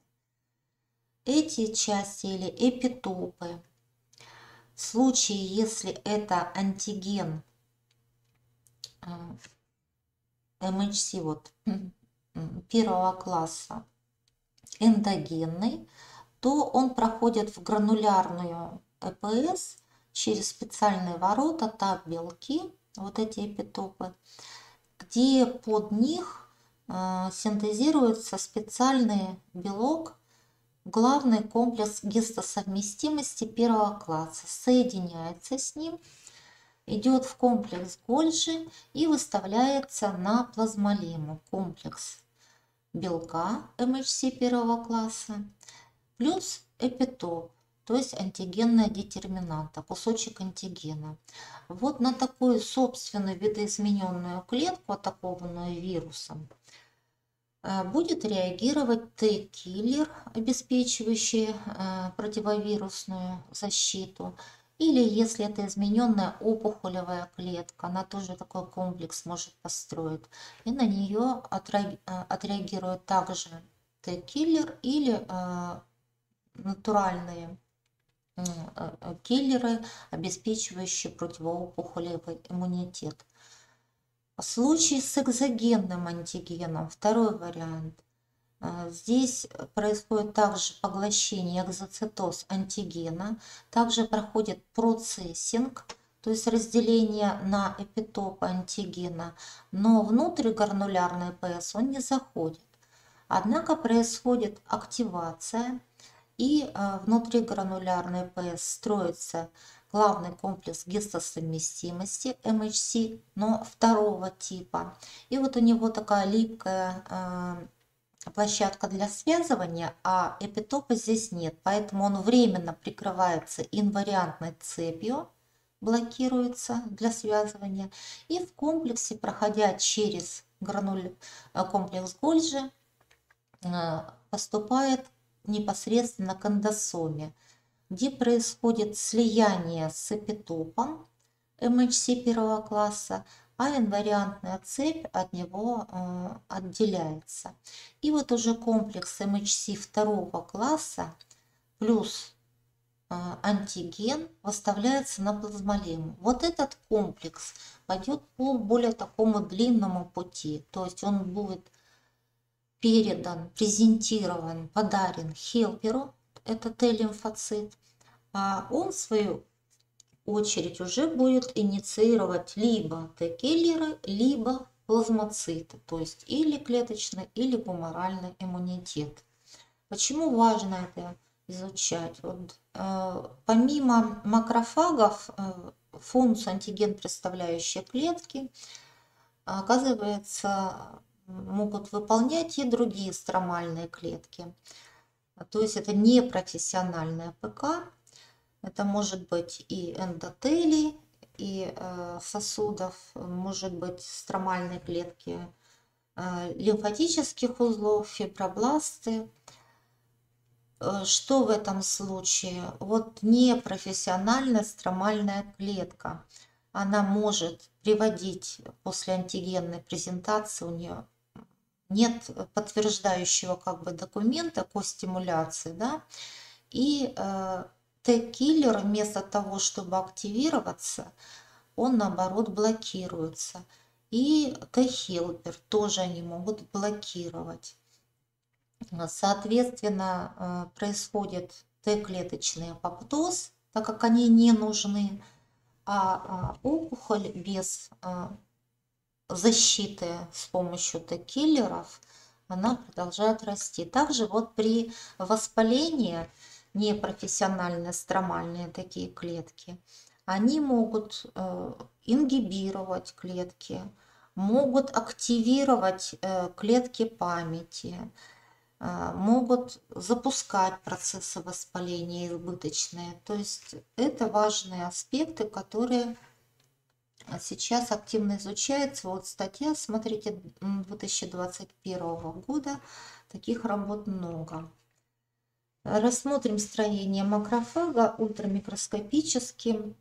эти части или эпитопы. В случае, если это антиген МХС вот, первого класса эндогенный, то он проходит в гранулярную ЭПС через специальные ворота, так белки, вот эти эпитопы, где под них э, синтезируется специальный белок главный комплекс гистосовместимости первого класса соединяется с ним, идет в комплекс Гольджи и выставляется на плазмолему комплекс. белка МHC первого класса плюс эпитоп, то есть антигенная детерминанта, кусочек антигена. Вот на такую собственную видоизмененную клетку, атакованную вирусом, будет реагировать Т-киллер, обеспечивающий э, противовирусную защиту, или если это измененная опухолевая клетка, она тоже такой комплекс может построить. И на нее э, отреагирует также Т-киллер или натуральные киллеры, обеспечивающие противоопухолевый иммунитет. В случае с экзогенным антигеном, второй вариант, а, здесь происходит также поглощение экзоцитоз антигена, также проходит процессинг, то есть разделение на эпитопы антигена, но внутрь гранулярный ПС он не заходит. Однако происходит активация, и а, внутри гранулярной ПС строится главный комплекс гистосовместимости МХС, но второго типа. И вот у него такая липкая а, площадка для связывания, а эпитопа здесь нет. Поэтому он временно прикрывается инвариантной цепью, блокируется для связывания. И в комплексе, проходя через грануль... Э, комплекс Гольджи, э, поступает непосредственно к эндосоме, где происходит слияние с эпитопом МХС первого класса, а инвариантная цепь от него э, отделяется. И вот уже комплекс МХС второго класса плюс э, антиген выставляется на плазмолему. Вот этот комплекс пойдет по более такому длинному пути, то есть он будет передан, презентирован, подарен хелперу, это Т-лимфоцит, а он в свою очередь уже будет инициировать либо Т-киллеры, либо плазмоциты, то есть или клеточный, или гуморальный иммунитет. Почему важно это изучать? Вот, э, помимо макрофагов, э, функцию антиген представляющие клетки, оказывается, могут выполнять и другие стромальные клетки. То есть это не профессиональная ПК, это может быть и эндотелий, и э, сосудов, может быть стромальной клетки, э, лимфатических узлов, фибробласты. Э, что в этом случае? Вот непрофессиональная стромальная клетка, она может приводить после антигенной презентации, у нее нет подтверждающего как бы документа по стимуляции, да, и Т-киллер вместо того, чтобы активироваться, он наоборот блокируется. И Т-хелпер тоже они могут блокировать. Соответственно, э, происходит Т-клеточный апоптоз, так как они не нужны, а, а опухоль без э, защиты с помощью Т-киллеров, она продолжает расти. Также вот при воспалении непрофессиональные стромальные такие клетки, они могут э, ингибировать клетки, могут активировать э, клетки памяти, э, могут запускать процессы воспаления избыточные. То есть это важные аспекты, которые сейчас активно изучаются. Вот статья, смотрите, 2021 года, таких работ много. Рассмотрим строение макрофага ультрамикроскопически.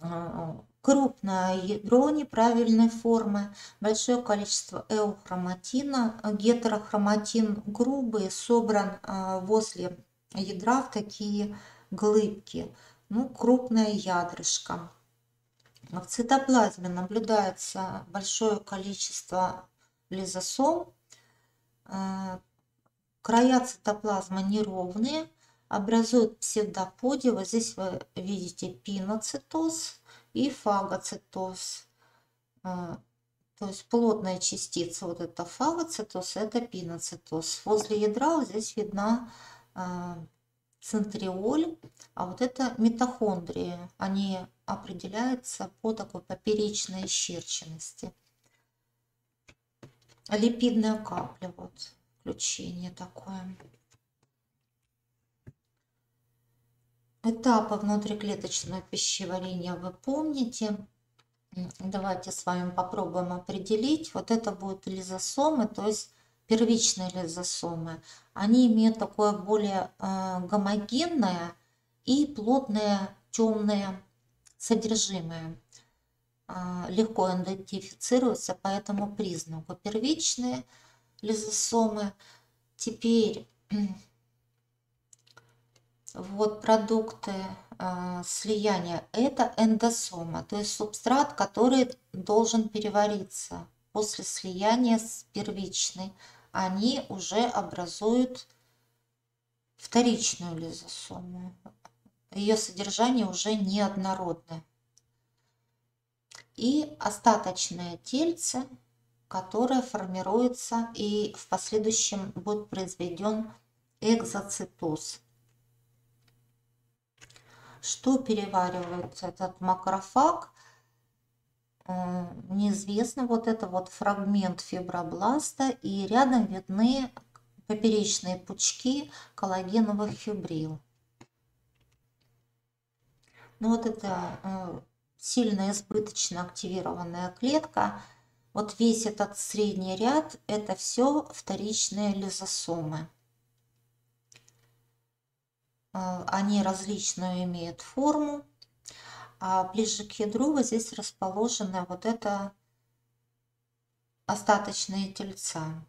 А, крупное ядро неправильной формы, большое количество эохроматина, гетерохроматин грубый, собран а, возле ядра в такие глыбки, ну, крупное ядрышко. В цитоплазме наблюдается большое количество лизосом, а, Края цитоплазмы неровные, образуют псевдоподии. Вот здесь вы видите пиноцитоз и фагоцитоз. А, то есть плотная частица, вот это фагоцитоз, это пиноцитоз. Возле ядра вот здесь видна а, центриоль, а вот это митохондрии. Они определяются по такой поперечной исчерченности. липидная капля, вот включение такое. Этапы внутриклеточного пищеварения вы помните. Давайте с вами попробуем определить. Вот это будут лизосомы, то есть первичные лизосомы. Они имеют такое более э, гомогенное и плотное темное содержимое. Э, легко идентифицируются по этому признаку. Первичные лизосомы. Теперь вот продукты э, слияния это эндосома, то есть субстрат, который должен перевариться после слияния с первичной. Они уже образуют вторичную лизосому. Ее содержание уже неоднородное. И остаточное тельце, которое формируется и в последующем будет произведен экзоцитоз. Что переваривает этот макрофаг? Э, неизвестно. Вот это вот фрагмент фибробласта и рядом видны поперечные пучки коллагеновых фибрил. Ну вот это э, сильно избыточно активированная клетка. Вот весь этот средний ряд – это все вторичные лизосомы. Э, они различную имеют форму. А ближе к ядру вот здесь расположены вот это остаточные тельца.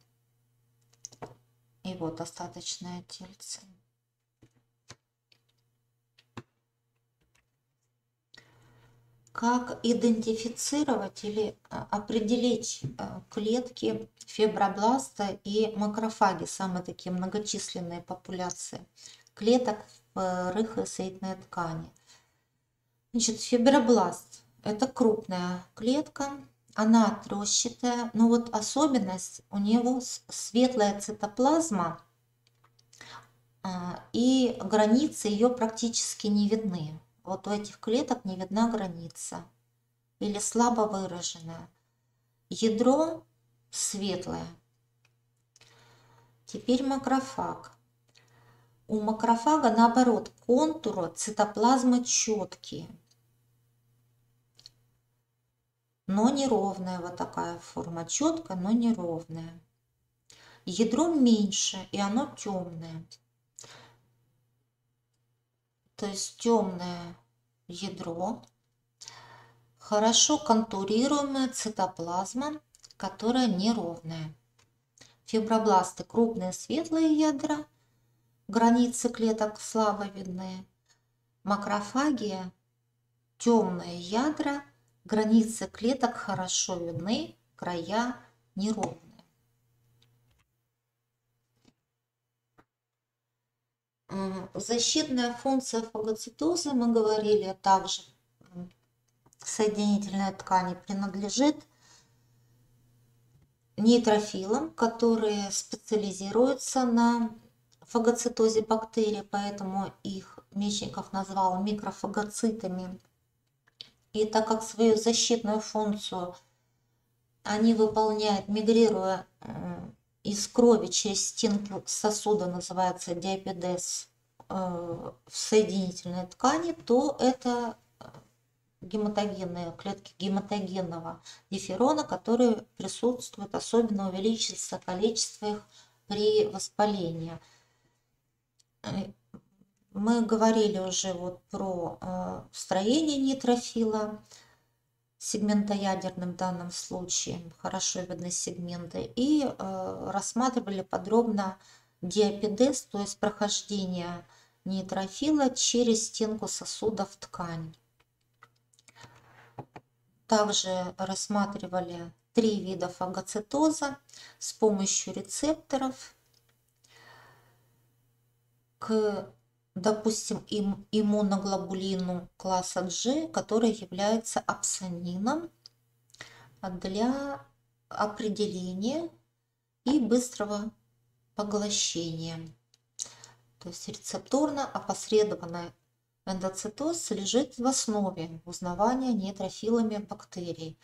И вот остаточное тельце. Как идентифицировать или а, определить а, клетки фибробласта и макрофаги, самые такие многочисленные популяции клеток в э, рыхлосоединительной ткани. Значит, фибробласт – это крупная клетка, она трещатая, но вот особенность у него светлая цитоплазма, а, и границы ее практически не видны. Вот у этих клеток не видна граница или слабо выраженная. Ядро светлое. Теперь макрофаг. У макрофага наоборот контуры цитоплазмы четкие, но неровная вот такая форма, четкая, но неровная. Ядро меньше, и оно темное. То есть темное ядро, хорошо контурируемая цитоплазма, которая неровная. Фибробласты крупные светлые ядра, границы клеток слабо видны. Макрофагия, темные ядра, границы клеток хорошо видны, края неровные. Защитная функция фагоцитоза, мы говорили, также соединительной ткани принадлежит нейтрофилам, которые специализируются на фагоцитозе бактерий, поэтому их Мечников назвал микрофагоцитами. И так как свою защитную функцию они выполняют, мигрируя из крови через стенки сосуда, называется диапедез, э, в соединительной ткани, то это гематогенные клетки гематогенного диферона, которые присутствуют, особенно увеличится количество их при воспалении. Мы говорили уже вот про э, строение нейтрофила, сегментоядерным в данном случае, хорошо видны сегменты, и э, рассматривали подробно диапедез, то есть прохождение нейтрофила через стенку сосуда в ткань. Также рассматривали три вида фагоцитоза с помощью рецепторов к, допустим, им, иммуноглобулину класса G, который является апсонином для определения и быстрого поглощения. То есть рецепторно опосредованный эндоцитоз лежит в основе узнавания нейтрофилами бактерий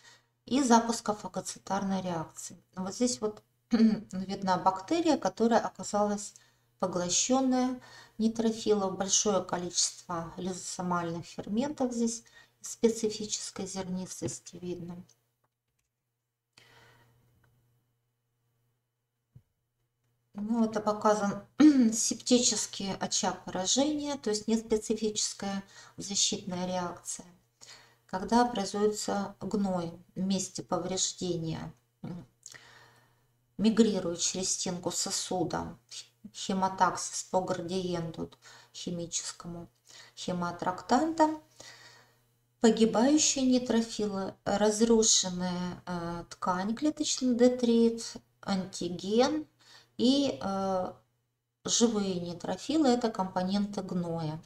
и запуска фагоцитарной реакции. Вот здесь вот видна бактерия, которая оказалась поглощенная нейтрофилов, большое количество лизосомальных ферментов здесь специфической зернистости видно. Ну, это показан септический очаг поражения, то есть неспецифическая защитная реакция. Когда производится гной в месте повреждения, мигрирует через стенку сосуда, хемотаксис по градиенту химическому хемотрактанта, погибающие нейтрофилы, разрушенная э, ткань клеточный детрит, антиген и э, живые нейтрофилы – это компоненты гноя.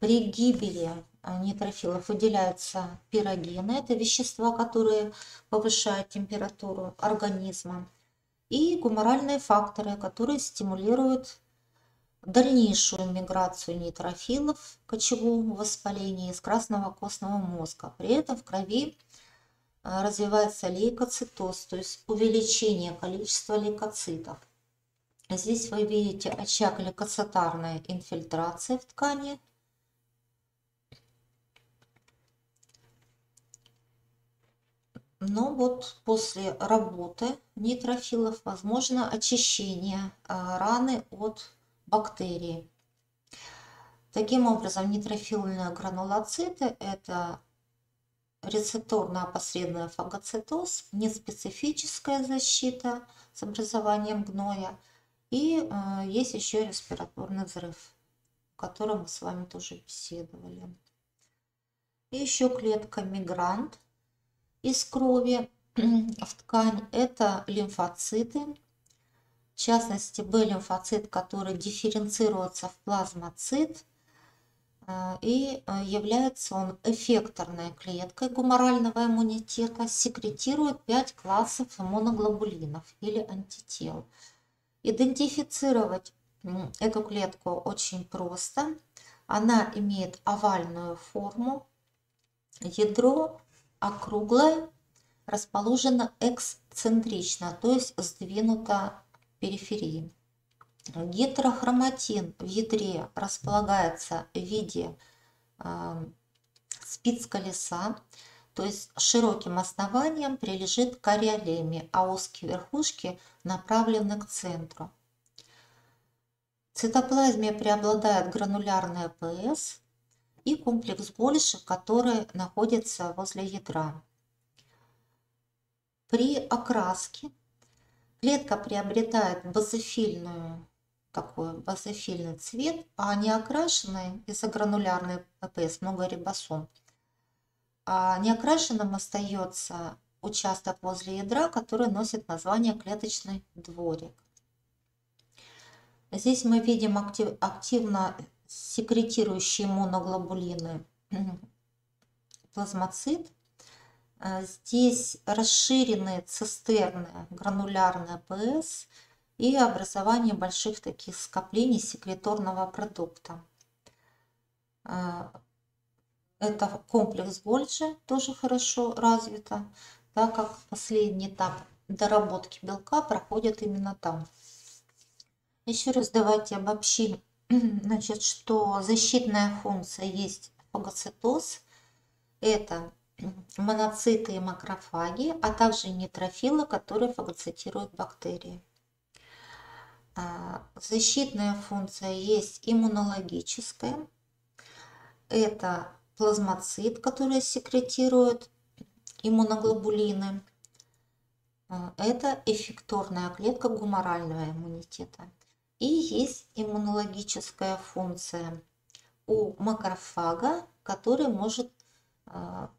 При гибели э, нейтрофилов выделяются пирогены, это вещества, которые повышают температуру организма, и гуморальные факторы, которые стимулируют дальнейшую миграцию нейтрофилов к очагу воспаления из красного костного мозга. При этом в крови а, развивается лейкоцитоз, то есть увеличение количества лейкоцитов. Здесь вы видите очаг лейкоцитарной инфильтрации в ткани. Но вот после работы нейтрофилов возможно очищение а, раны от бактерии. Таким образом, нейтрофильные гранулоциты – это рецепторно-опосредованный фагоцитоз, неспецифическая защита с образованием гноя и э, есть еще респираторный взрыв, о котором мы с вами тоже беседовали. И еще клетка мигрант из крови в ткань – это лимфоциты, в частности Б-лимфоцит, который дифференцируется в плазмоцит – а, и а, является он эффекторной клеткой гуморального иммунитета, секретирует 5 классов иммуноглобулинов или антител. Идентифицировать эту клетку очень просто. Она имеет овальную форму, ядро округлое, расположено эксцентрично, то есть сдвинуто периферии. Гетерохроматин в ядре располагается в виде э, спиц колеса, то есть широким основанием прилежит к кориолеме, а узкие верхушки направлены к центру. В цитоплазме преобладает гранулярная ПС и комплекс больше, который находится возле ядра. При окраске клетка приобретает базофильную такой базофильный цвет, а не окрашенный из-за гранулярной ППС, много рибосом. А неокрашенным остается участок возле ядра, который носит название клеточный дворик. Здесь мы видим актив, активно секретирующие моноглобулины плазмоцит. Здесь расширенные цистерны гранулярная ПС – и образование больших таких скоплений секреторного продукта. А, это комплекс Гольджи тоже хорошо развито, так как последний этап доработки белка проходит именно там. Еще раз давайте обобщим, значит, что защитная функция есть фагоцитоз. Это моноциты и макрофаги, а также нейтрофилы, которые фагоцитируют бактерии. А, защитная функция есть иммунологическая. Это плазмоцит, который секретирует иммуноглобулины. А, это эффекторная клетка гуморального иммунитета. И есть иммунологическая функция у макрофага, который может а,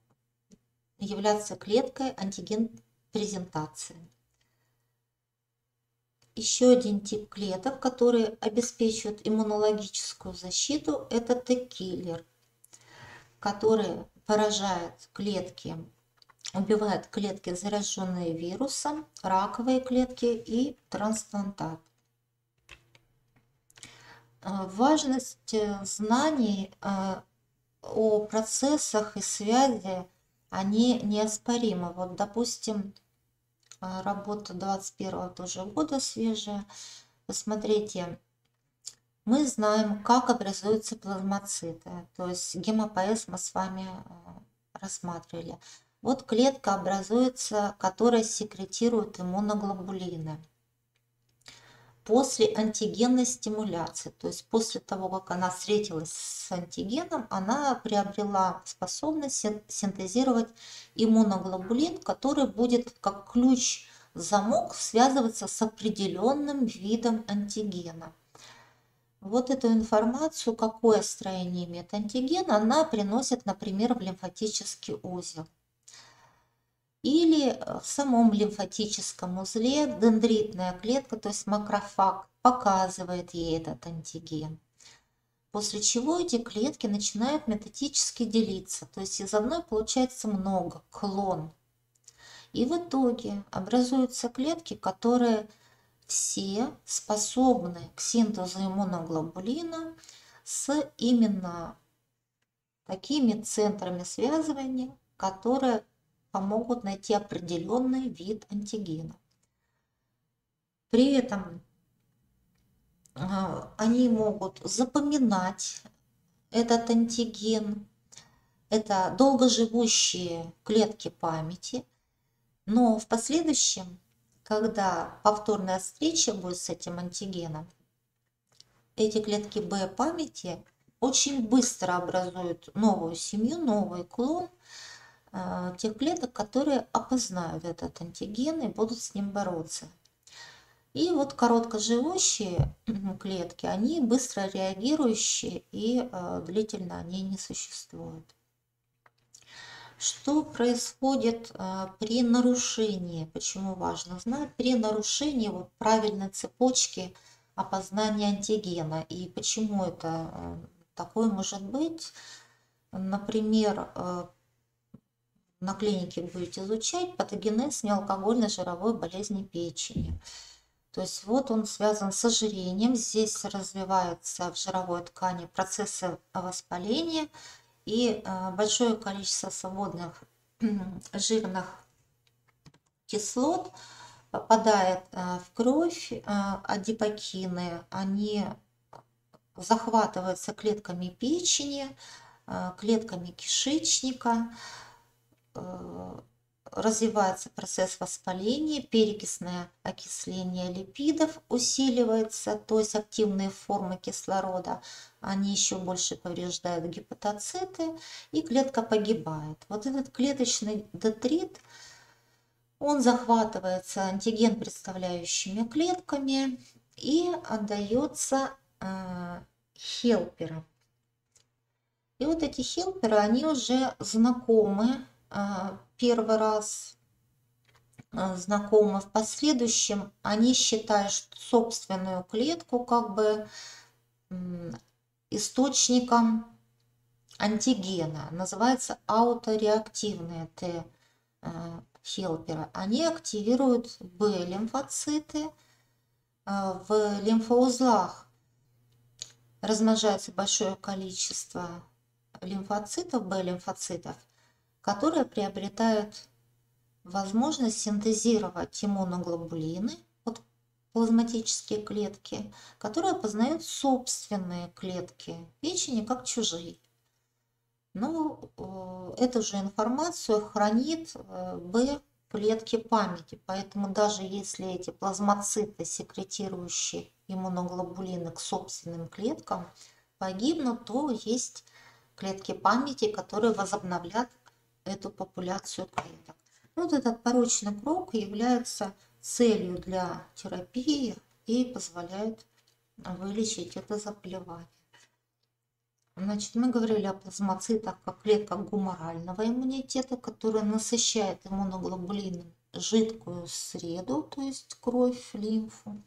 являться клеткой антиген презентации. Еще один тип клеток, которые обеспечивают иммунологическую защиту, это Т-киллер, который поражает клетки, убивает клетки, зараженные вирусом, раковые клетки и трансплантат. Э, важность э, знаний э, о процессах и связи, они неоспоримы. Вот, допустим, а, работа 21 тоже года свежая. Посмотрите, мы знаем, как образуются плазмоциты. То есть гемопоэз мы с вами а, рассматривали. Вот клетка образуется, которая секретирует иммуноглобулины. После антигенной стимуляции, то есть после того, как она встретилась с антигеном, она приобрела способность синтезировать иммуноглобулин, который будет как ключ-замок связываться с определенным видом антигена. Вот эту информацию, какое строение имеет антиген, она приносит, например, в лимфатический узел или э, в самом лимфатическом узле дендритная клетка, то есть макрофаг, показывает ей этот антиген. После чего эти клетки начинают методически делиться, то есть из одной получается много, клон. И в итоге образуются клетки, которые все способны к синтезу иммуноглобулина с именно такими центрами связывания, которые помогут найти определенный вид антигена. При этом а, они могут запоминать этот антиген. Это долгоживущие клетки памяти. Но в последующем, когда повторная встреча будет с этим антигеном, эти клетки Б памяти очень быстро образуют новую семью, новый клон – тех клеток, которые опознают этот антиген и будут с ним бороться. И вот короткоживущие клетки, они быстро реагирующие и э, длительно они не существуют. Что происходит э, при нарушении, почему важно знать, при нарушении вот, правильной цепочки опознания антигена и почему это э, такое может быть. Например, на клинике будете изучать патогенез неалкогольной жировой болезни печени. То есть вот он связан с ожирением. Здесь развиваются в жировой ткани процессы воспаления и э, большое количество свободных жирных кислот попадает э, в кровь, э, адипокины, они захватываются клетками печени, клетками кишечника, развивается процесс воспаления, перекисное окисление липидов усиливается, то есть активные формы кислорода, они еще больше повреждают гепатоциты, и клетка погибает. Вот этот клеточный детрит, он захватывается антиген представляющими клетками и отдается э, хелперам. И вот эти хелперы, они уже знакомы первый раз а, знакомы в последующем, они считают собственную клетку как бы источником антигена. Называется аутореактивные Т-хелперы. Они активируют Б-лимфоциты. А, в лимфоузлах размножается большое количество лимфоцитов, Б-лимфоцитов – которые приобретают возможность синтезировать иммуноглобулины, вот плазматические клетки, которые познают собственные клетки печени как чужие. Но э, эту же информацию хранит э, Б клетки памяти, поэтому даже если эти плазмоциты, секретирующие иммуноглобулины к собственным клеткам, погибнут, то есть клетки памяти, которые возобновлят эту популяцию клеток. Вот этот порочный круг является целью для терапии и позволяет вылечить это заболевание. Значит, мы говорили о плазмоцитах как клетках гуморального иммунитета, которые насыщают иммуноглобулином жидкую среду, то есть кровь, лимфу.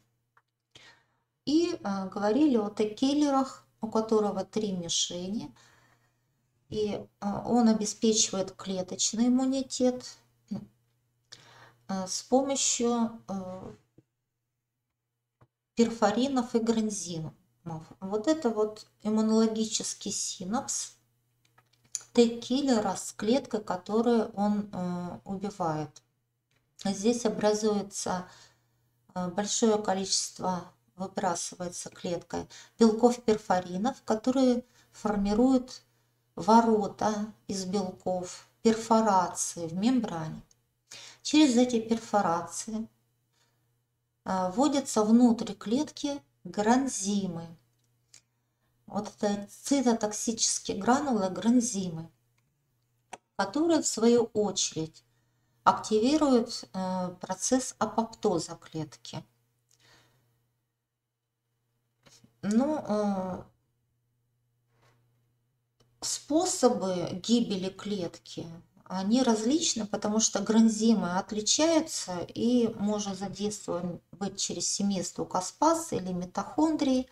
И э, говорили о текелерах, у которого три мишени – и а, он обеспечивает клеточный иммунитет а, с помощью а, перфоринов и гранзинов. Вот это вот иммунологический синапс Т-киллера с клеткой, которую он убивает. Здесь образуется большое количество, выбрасывается клеткой белков перфоринов, которые формируют ворота из белков, перфорации в мембране. Через эти перфорации э, вводятся внутрь клетки гранзимы. Вот это цитотоксические гранулы гранзимы, которые в свою очередь активируют э, процесс апоптоза клетки. Ну, э, способы гибели клетки, они различны, потому что гранзимы отличаются и может задействован быть через семейство каспас или митохондрии.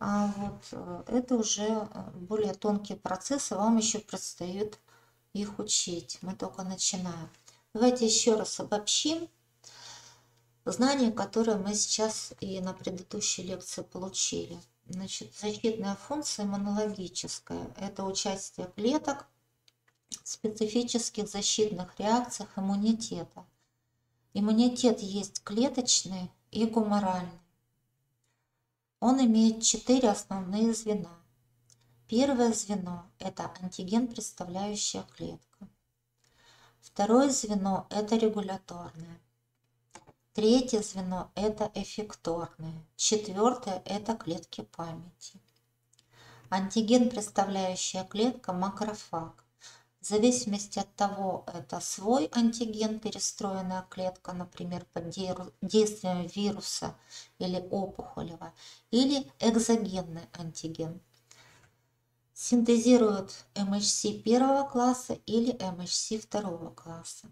А вот э, это уже более тонкие процессы, вам еще предстоит их учить. Мы только начинаем. Давайте еще раз обобщим знания, которые мы сейчас и на предыдущей лекции получили. Значит, защитная функция иммунологическая – это участие клеток в специфических защитных реакциях иммунитета. Иммунитет есть клеточный и гуморальный. Он имеет четыре основные звена. Первое звено – это антиген, представляющая клетка. Второе звено – это регуляторное. Третье звено – это эффекторное. Четвертое – это клетки памяти. Антиген, представляющая клетка – макрофаг. В зависимости от того, это свой антиген, перестроенная клетка, например, под действием вируса или опухолевого, или экзогенный антиген – синтезируют MHC первого класса или MHC второго класса.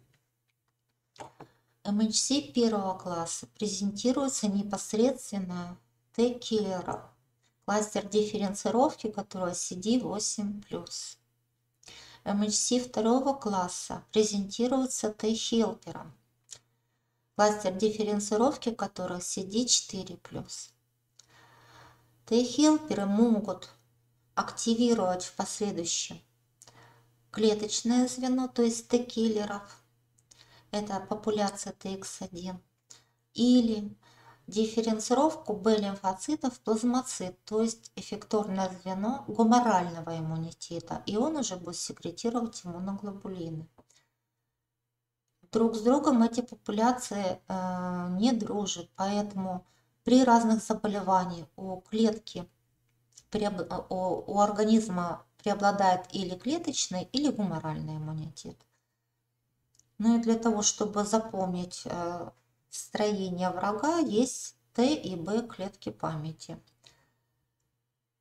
MHC первого класса презентируется непосредственно T-киллером, кластер дифференцировки которого CD8+. MHC второго класса презентируется T-хелпером, кластер дифференцировки которого CD4+. T-хелперы могут активировать в последующем клеточное звено, то есть Т-киллеров, это популяция ТХ1, или дифференцировку Б-лимфоцитов в плазмоцит, то есть эффекторное звено гуморального иммунитета, и он уже будет секретировать иммуноглобулины. Друг с другом эти популяции э, не дружат, поэтому при разных заболеваниях у клетки у организма преобладает или клеточный, или гуморальный иммунитет. Ну и для того, чтобы запомнить э, строение врага, есть Т и Б клетки памяти.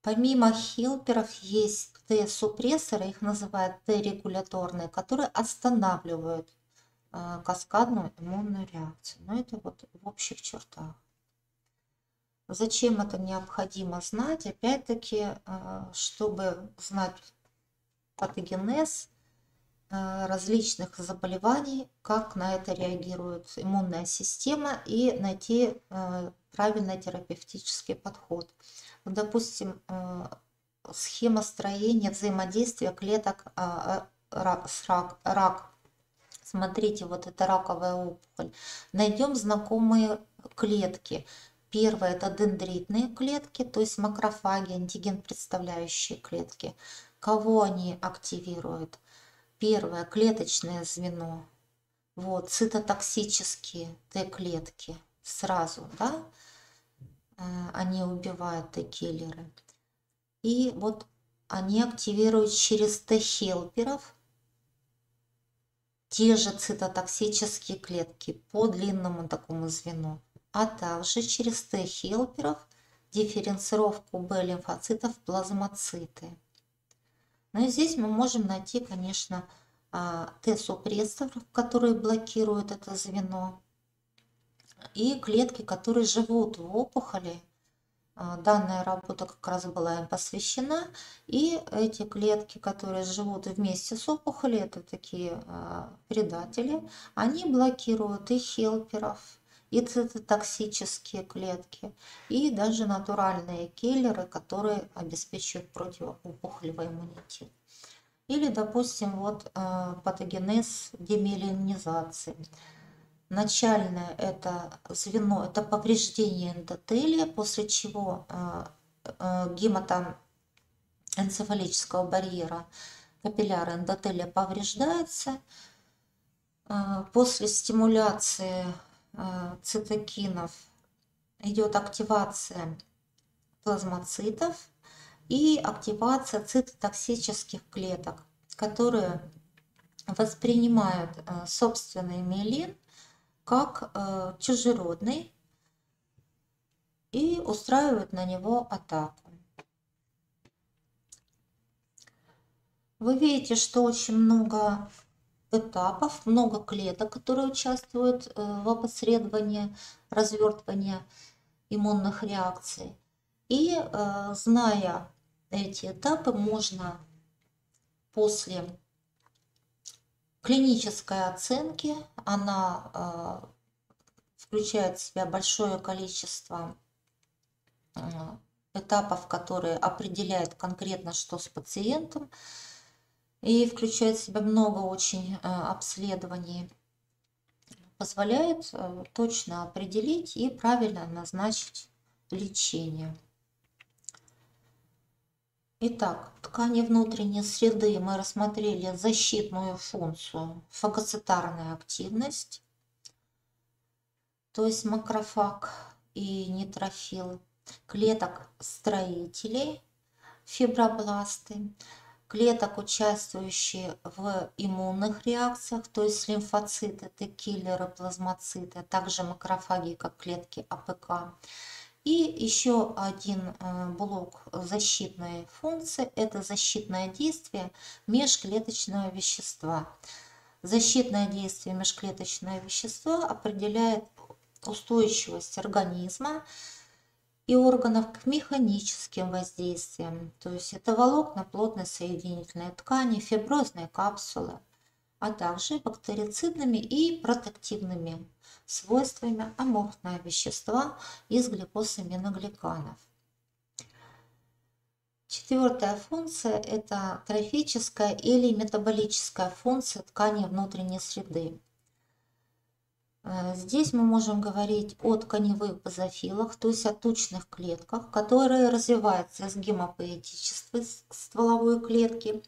Помимо хелперов есть Т-супрессоры, их называют Т-регуляторные, которые останавливают э, каскадную иммунную реакцию. Но это вот в общих чертах. Зачем это необходимо знать? Опять-таки, э, чтобы знать патогенез различных заболеваний, как на это реагирует иммунная система и найти э, правильный терапевтический подход. Допустим, схема строения взаимодействия клеток с рак, рак. Смотрите, вот это раковая опухоль. Найдем знакомые клетки. Первое – это дендритные клетки, то есть макрофаги, антиген представляющие клетки. Кого они активируют? Первое – клеточное звено. Вот, цитотоксические Т-клетки сразу, да, э, они убивают Т-киллеры. И вот они активируют через Т-хелперов те же цитотоксические клетки по длинному такому звену а также через Т-хелперов дифференцировку Б-лимфоцитов в плазмоциты. Ну и здесь мы можем найти, конечно, а, Т-супрессоров, которые блокируют это звено, и клетки, которые живут в опухоли. А, данная работа как раз была им посвящена. И эти клетки, которые живут вместе с опухолью, это такие а, предатели, они блокируют и хелперов, и цитотоксические клетки, и даже натуральные киллеры, которые обеспечивают противоопухолевый иммунитет. Или, допустим, вот э, патогенез демиелинизации. Начальное это звено, это повреждение эндотелия, после чего э, э, гематоэнцефалического барьера капилляра эндотелия повреждается. После стимуляции цитокинов идет активация плазмоцитов и активация цитотоксических клеток, которые воспринимают собственный миелин как э, чужеродный и устраивают на него атаку. Вы видите, что очень много этапов, много клеток, которые участвуют э, в опосредовании развертывания иммунных реакций. И э, зная эти этапы, можно после клинической оценки. Она э, включает в себя большое количество этапов, которые определяют конкретно, что с пациентом, и включает в себя много очень э, обследований, позволяет точно определить и правильно назначить лечение. Итак, ткани внутренней среды мы рассмотрели защитную функцию, фагоцитарная активность, то есть макрофаг и нейтрофилы, клеток строителей, фибробласты, клеток, участвующие в иммунных реакциях, то есть лимфоциты, Т-киллеры, плазмоциты, а также макрофаги, как клетки АПК, и еще один э, блок защитной функции – это защитное действие межклеточного вещества. Защитное действие межклеточного вещества определяет устойчивость организма и органов к механическим воздействиям. То есть это волокна плотной соединительной ткани, фиброзные капсулы, а также бактерицидными и протективными свойствами аморфные вещества из гликосаминогликанов. Четвертая функция – это трофическая или метаболическая функция ткани внутренней среды. Э, здесь мы можем говорить о тканевых базофилах, то есть о тучных клетках, которые развиваются из гемопоэтической стволовой клетки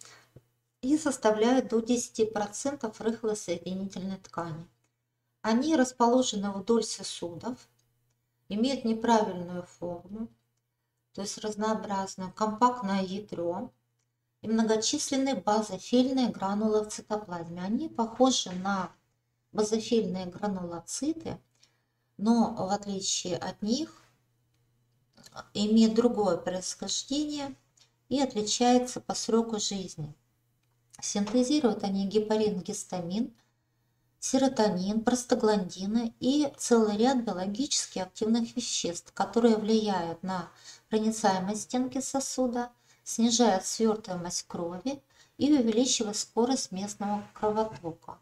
и составляют до 10% рыхлой соединительной ткани. Они расположены вдоль сосудов, имеют неправильную форму, то есть разнообразное компактное ядро и многочисленные базофильные гранулы в цитоплазме. Они похожи на базофильные гранулоциты, но в отличие от них имеют другое происхождение и отличаются по сроку жизни. Синтезируют они гепарин, гистамин, серотонин, простагландины и целый ряд биологически активных веществ, которые влияют на проницаемость стенки сосуда, снижают свертываемость крови и увеличивают скорость местного кровотока.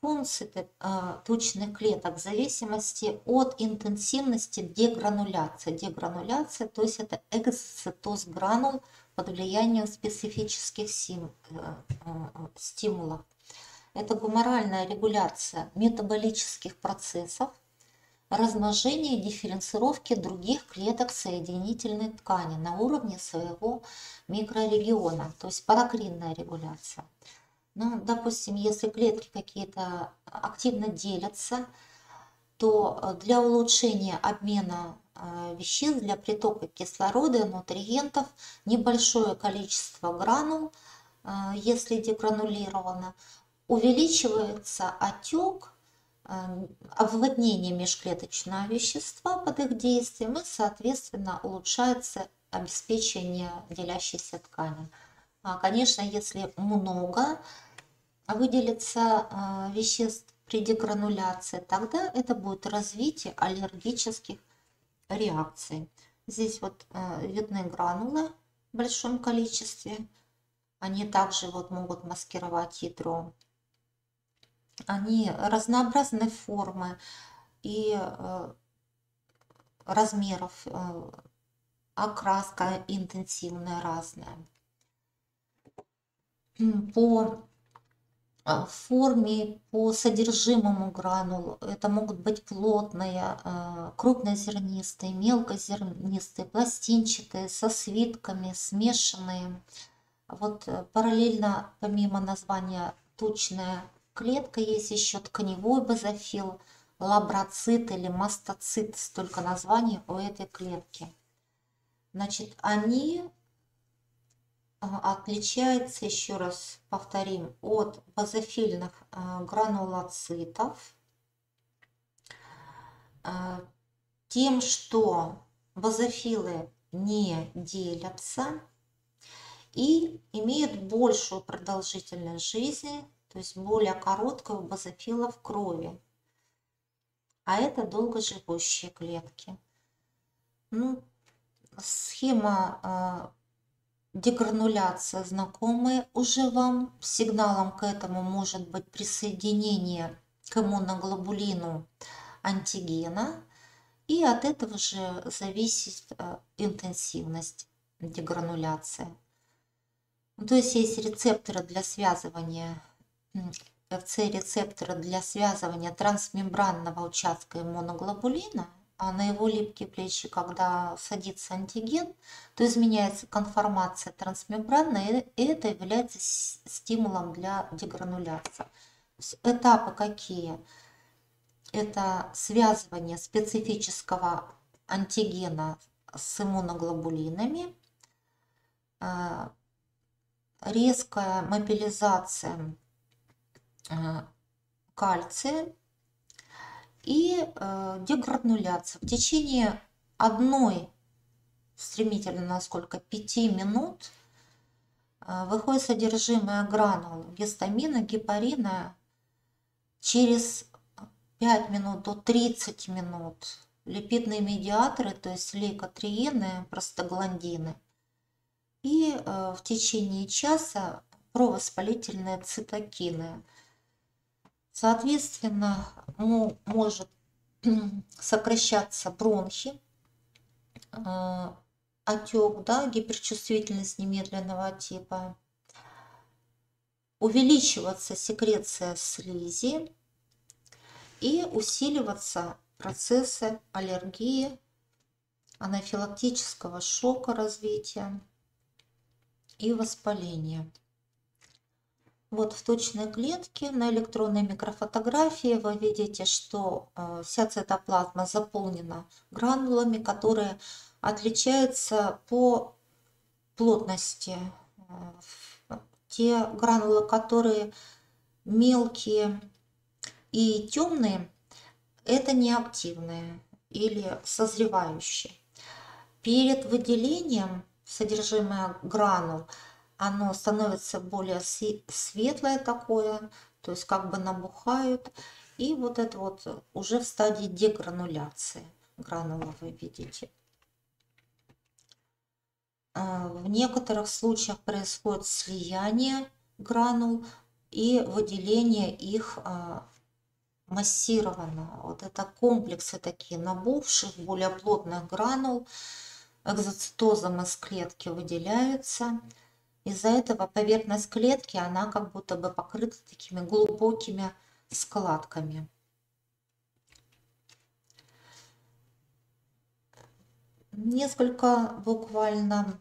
Функции э, тучных клеток в зависимости от интенсивности дегрануляции. Дегрануляция, то есть это экзоцитоз гранул под влиянием специфических э, э, стимулов это гуморальная регуляция метаболических процессов, размножение и дифференцировки других клеток соединительной ткани на уровне своего микрорегиона, то есть паракринная регуляция. Ну, допустим, если клетки какие-то активно делятся, то для улучшения обмена э, веществ, для притока кислорода нутриентов небольшое количество гранул, э, если дегранулировано, увеличивается отек, обводнение межклеточного вещества под их действием и, соответственно, улучшается обеспечение делящейся ткани. А, конечно, если много выделится э, веществ при дегрануляции, тогда это будет развитие аллергических реакций. Здесь вот э, видны гранулы в большом количестве. Они также вот могут маскировать ядро они разнообразной формы и размеров, окраска интенсивная разная. По а, форме, по содержимому гранул. Это могут быть плотные, а, крупнозернистые, мелкозернистые, пластинчатые, со свитками, смешанные. Вот э, параллельно, помимо названия тучная клетка, есть еще тканевой базофил, лаброцит или мастоцит, столько названий у этой клетки. Значит, они отличается, еще раз повторим, от базофильных а, гранулоцитов а, тем, что базофилы не делятся и имеют большую продолжительность жизни, то есть более короткую базофила в крови. А это долгоживущие клетки. Ну, схема а, дегрануляция знакомая уже вам. Сигналом к этому может быть присоединение к иммуноглобулину антигена. И от этого же зависит э, интенсивность дегрануляции. То есть есть рецепторы для связывания, FC-рецепторы для связывания трансмембранного участка иммуноглобулина – на его липкие плечи, когда садится антиген, то изменяется конформация трансмембранной, и это является стимулом для дегрануляции. Этапы какие? Это связывание специфического антигена с иммуноглобулинами, а, резкая мобилизация а, кальция и э, дегрануляция. В течение одной, стремительно насколько, 5 минут э, выходит содержимое гранул гистамина, гепарина через 5 минут до 30 минут липидные медиаторы, то есть лейкотриены, простагландины. И э, в течение часа провоспалительные цитокины – Соответственно, может сокращаться бронхи, э, отек, да, гиперчувствительность немедленного типа, увеличиваться секреция слизи и усиливаться процессы аллергии, анафилактического шока развития и воспаления. Вот в точной клетке на электронной микрофотографии вы видите, что э, вся цитоплазма заполнена гранулами, которые отличаются по плотности. Э, те гранулы, которые мелкие и темные, это неактивные или созревающие. Перед выделением содержимое гранул – оно становится более светлое такое, то есть как бы набухают. И вот это вот уже в стадии дегрануляции гранула вы видите. А, в некоторых случаях происходит слияние гранул и выделение их а, массированно. Вот это комплексы такие набухших, более плотных гранул экзоцитозом из клетки выделяются. Из-за этого поверхность клетки, она как будто бы покрыта такими глубокими складками. Несколько буквально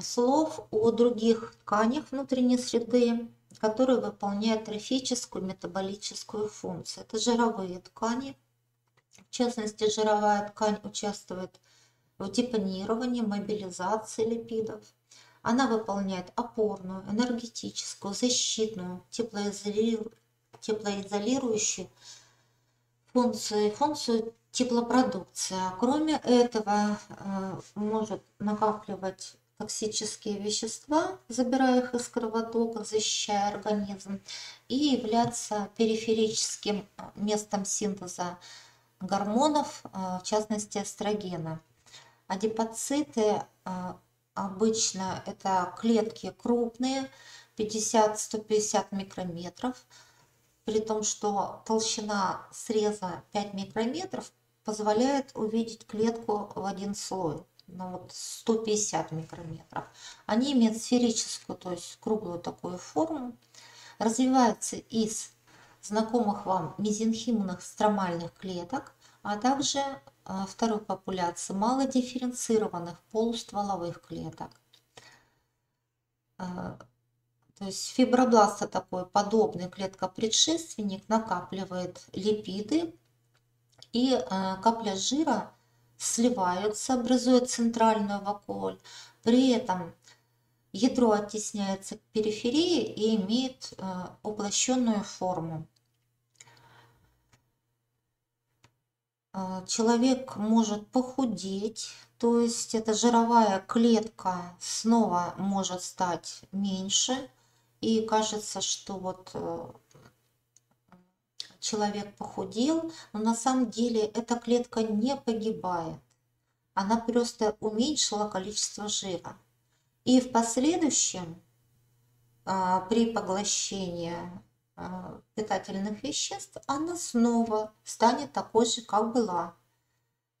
слов о других тканях внутренней среды, которые выполняют трофическую метаболическую функцию. Это жировые ткани. В частности, жировая ткань участвует в депонировании, мобилизации липидов, она выполняет опорную, энергетическую, защитную, теплоизолирующую функцию, функцию теплопродукции. А кроме этого, э, может накапливать токсические вещества, забирая их из кровотока, защищая организм, и являться периферическим местом синтеза гормонов, э, в частности эстрогена. Адипоциты э, Обычно это клетки крупные, 50-150 микрометров, при том, что толщина среза 5 микрометров позволяет увидеть клетку в один слой, ну вот 150 микрометров. Они имеют сферическую, то есть круглую такую форму. развивается из знакомых вам мезенхимных стромальных клеток, а также а, второй популяции малодифференцированных полустволовых клеток. А, то есть фибробласта такой подобный клетка-предшественник накапливает липиды, и а, капля жира сливаются, образует центральную вакуоль. При этом ядро оттесняется к периферии и имеет уплощенную форму. Человек может похудеть, то есть эта жировая клетка снова может стать меньше, и кажется, что вот э, человек похудел, но на самом деле эта клетка не погибает, она просто уменьшила количество жира. И в последующем а, при поглощении а, питательных веществ, она снова станет такой же, как была.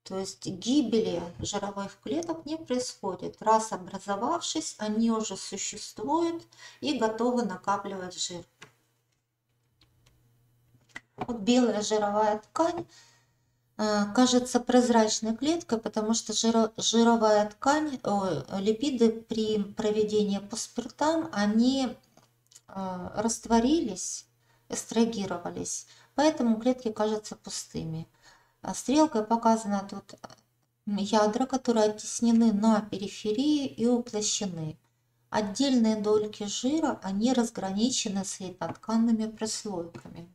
То есть гибели жировых клеток не происходит. Раз образовавшись, они уже существуют и готовы накапливать жир. Вот белая жировая ткань а, кажется прозрачной клеткой, потому что жировая ткань, о, липиды при проведении по спиртам, они а, растворились, эстрагировались, поэтому клетки кажутся пустыми. А стрелкой показано тут ядра, которые оттеснены на периферии и уплощены. Отдельные дольки жира, они разграничены с тканными прослойками.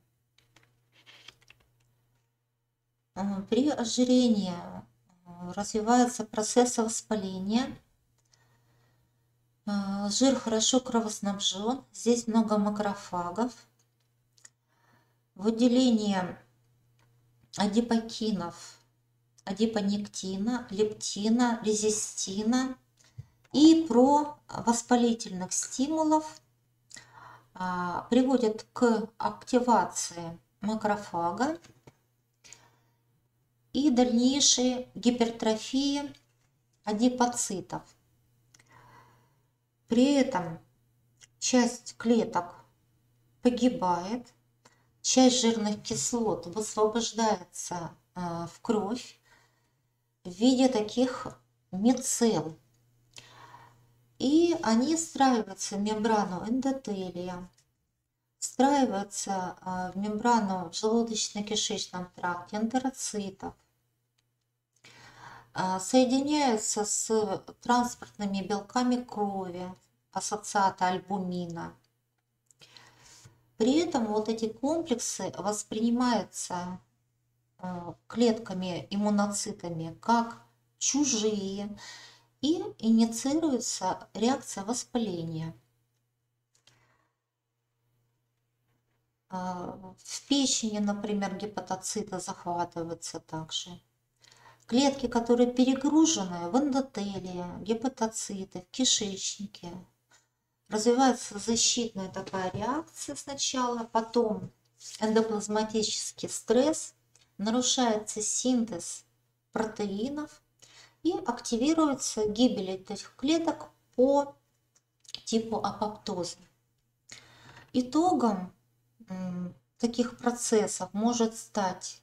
А, при ожирении развивается процесс воспаления, а, жир хорошо кровоснабжен, здесь много макрофагов. Выделение адипокинов, адипонектина, лептина, резистина и про воспалительных стимулов а, приводит к активации макрофага и дальнейшей гипертрофии адипоцитов. При этом часть клеток погибает, часть жирных кислот высвобождается э, в кровь в виде таких мицел. И они встраиваются в мембрану эндотелия, встраиваются э, в мембрану желудочно-кишечном тракте энтероцитов, а, соединяются с транспортными белками крови, ассоциата альбумина. При этом вот эти комплексы воспринимаются а, клетками, иммуноцитами как чужие и инициируется реакция воспаления. А, в печени, например, гепатоциты захватываются также. Клетки, которые перегружены в эндотелии, гепатоциты, в кишечнике. Развивается защитная такая реакция сначала, потом эндоплазматический стресс, нарушается синтез протеинов и активируется гибель этих клеток по типу апоптоза. Итогом таких процессов может стать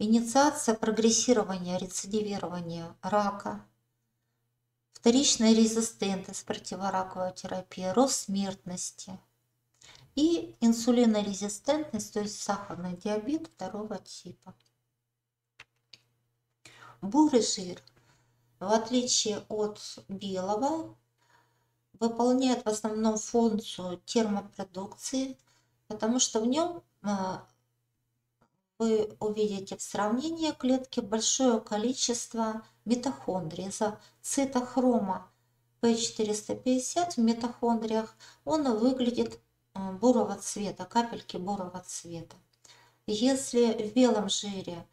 инициация прогрессирования, рецидивирования рака, вторичная резистентность, противораковая терапия, рост смертности и инсулинорезистентность, то есть сахарный диабет второго типа. Бурый жир, в отличие от белого, выполняет в основном функцию термопродукции, потому что в нем а, вы увидите в сравнении клетки большое количество митохондрий. За цитохрома P450 в митохондриях он выглядит э, бурого цвета, капельки бурого цвета. Если в белом жире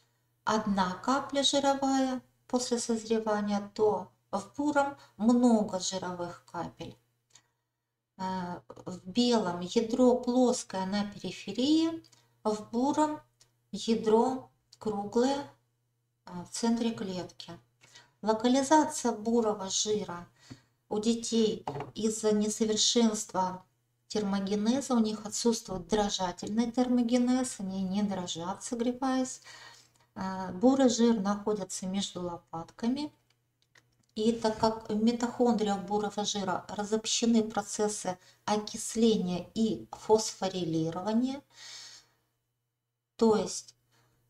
одна капля жировая после созревания, то в буром много жировых капель. Э, в белом ядро плоское на периферии, в буром ядро круглое а, в центре клетки. Локализация бурого жира у детей из-за несовершенства термогенеза, у них отсутствует дрожательный термогенез, они не дрожат, согреваясь. А, бурый жир находится между лопатками. И так как в митохондриях бурого жира разобщены процессы окисления и фосфорилирования, то есть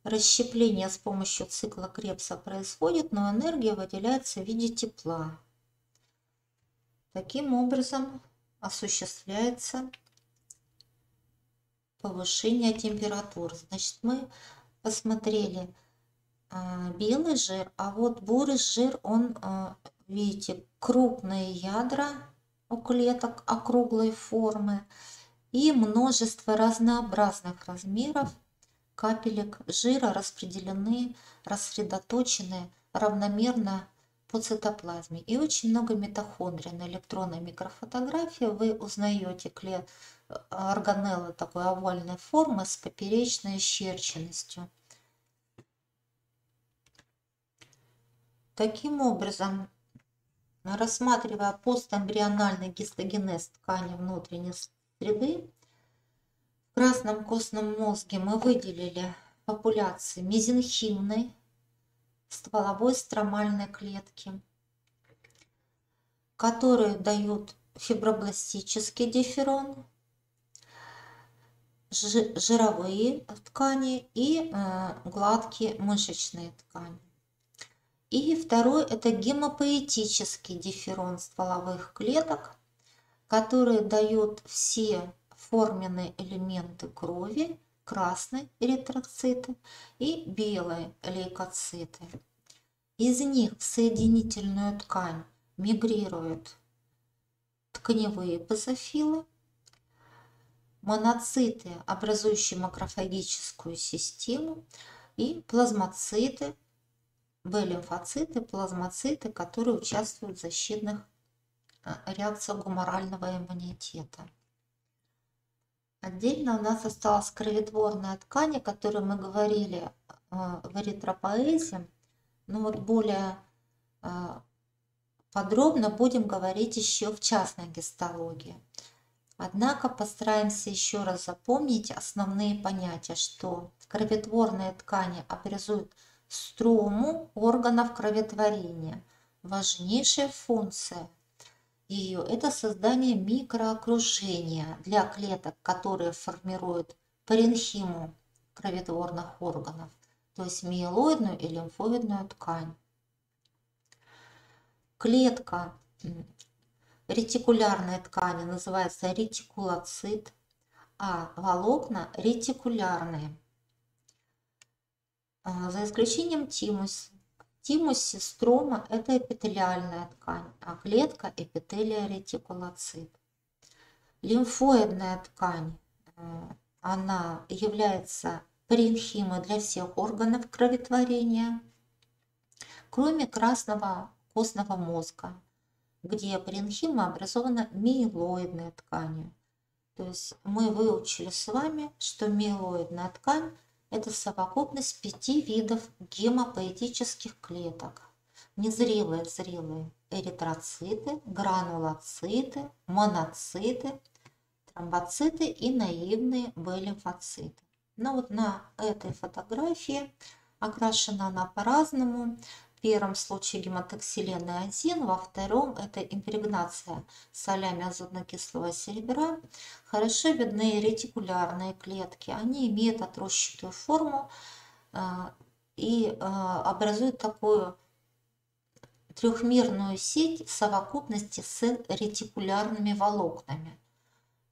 расщепление с помощью цикла Крепса происходит, но энергия выделяется в виде тепла. Таким образом осуществляется повышение температур. Значит, мы посмотрели а, белый жир, а вот бурый жир, он, а, видите, крупные ядра у клеток округлой формы и множество разнообразных размеров капелек жира распределены, рассредоточены равномерно по цитоплазме. И очень много митохондрий на электронной микрофотографии. Вы узнаете клет органеллы такой овальной формы с поперечной щерченностью. Таким образом, рассматривая постэмбриональный гистогенез ткани внутренней среды, красном костном мозге мы выделили популяции мезенхимной, стволовой стромальной клетки, которые дают фибробластический дифферон, жировые ткани и э, гладкие мышечные ткани. И второй – это гемопоэтический дифферон стволовых клеток, который дает все форменные элементы крови, красные эритроциты и белые лейкоциты. Из них в соединительную ткань мигрируют тканевые базофилы, моноциты, образующие макрофагическую систему, и плазмоциты, Б-лимфоциты, плазмоциты, которые участвуют в защитных э, реакциях гуморального иммунитета. Отдельно у нас осталась кроветворная ткань, о которой мы говорили э, в эритропоэзе. Но вот более э, подробно будем говорить еще в частной гистологии. Однако постараемся еще раз запомнить основные понятия, что кроветворные ткани образуют строму органов кроветворения. Важнейшая функция ее – это создание микроокружения для клеток, которые формируют паренхиму кроветворных органов, то есть миелоидную и лимфоидную ткань. Клетка ретикулярной ткани называется ретикулоцит, а волокна ретикулярные – а, за исключением тимуса. Тимусе строма – это эпителиальная ткань, а клетка – эпителия ретикулоцит. Лимфоидная ткань, э, она является паренхимой для всех органов кроветворения, кроме красного костного мозга, где паренхима образована миелоидной тканью. То есть мы выучили с вами, что миелоидная ткань это совокупность пяти видов гемопоэтических клеток. Незрелые, зрелые эритроциты, гранулоциты, моноциты, тромбоциты и наивные Б-лимфоциты. Но вот на этой фотографии окрашена она по-разному первом случае гематоксилены 1, во втором это импрегнация солями азотно-кислого серебра. Хорошо видны ретикулярные клетки. Они имеют отросчатую форму а, и а, образуют такую трехмерную сеть в совокупности с ретикулярными волокнами,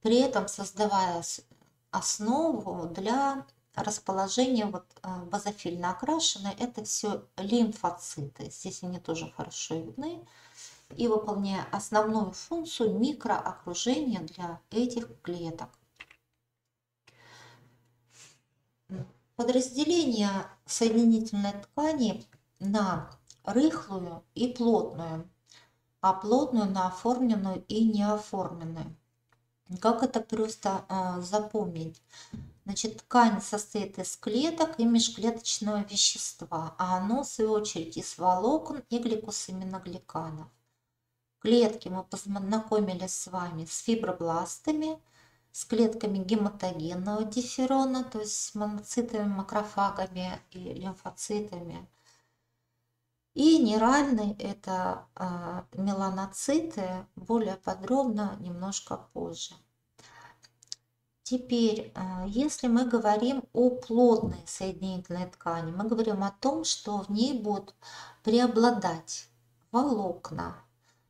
при этом создавая основу для расположение вот а, базофильно окрашенные, это все лимфоциты. Здесь они тоже хорошо видны. И выполняя основную функцию микроокружения для этих клеток. Подразделение соединительной ткани на рыхлую и плотную, а плотную на оформленную и неоформленную. Как это просто э, запомнить? Значит, ткань состоит из клеток и межклеточного вещества, а оно, в свою очередь, из волокон и гликосаминогликанов. Клетки мы познакомились с вами с фибробластами, с клетками гематогенного дифферона, то есть с моноцитами, макрофагами и лимфоцитами. И нейральный – это э, меланоциты, более подробно немножко позже. Теперь, э, если мы говорим о плотной соединительной ткани, мы говорим о том, что в ней будут преобладать волокна,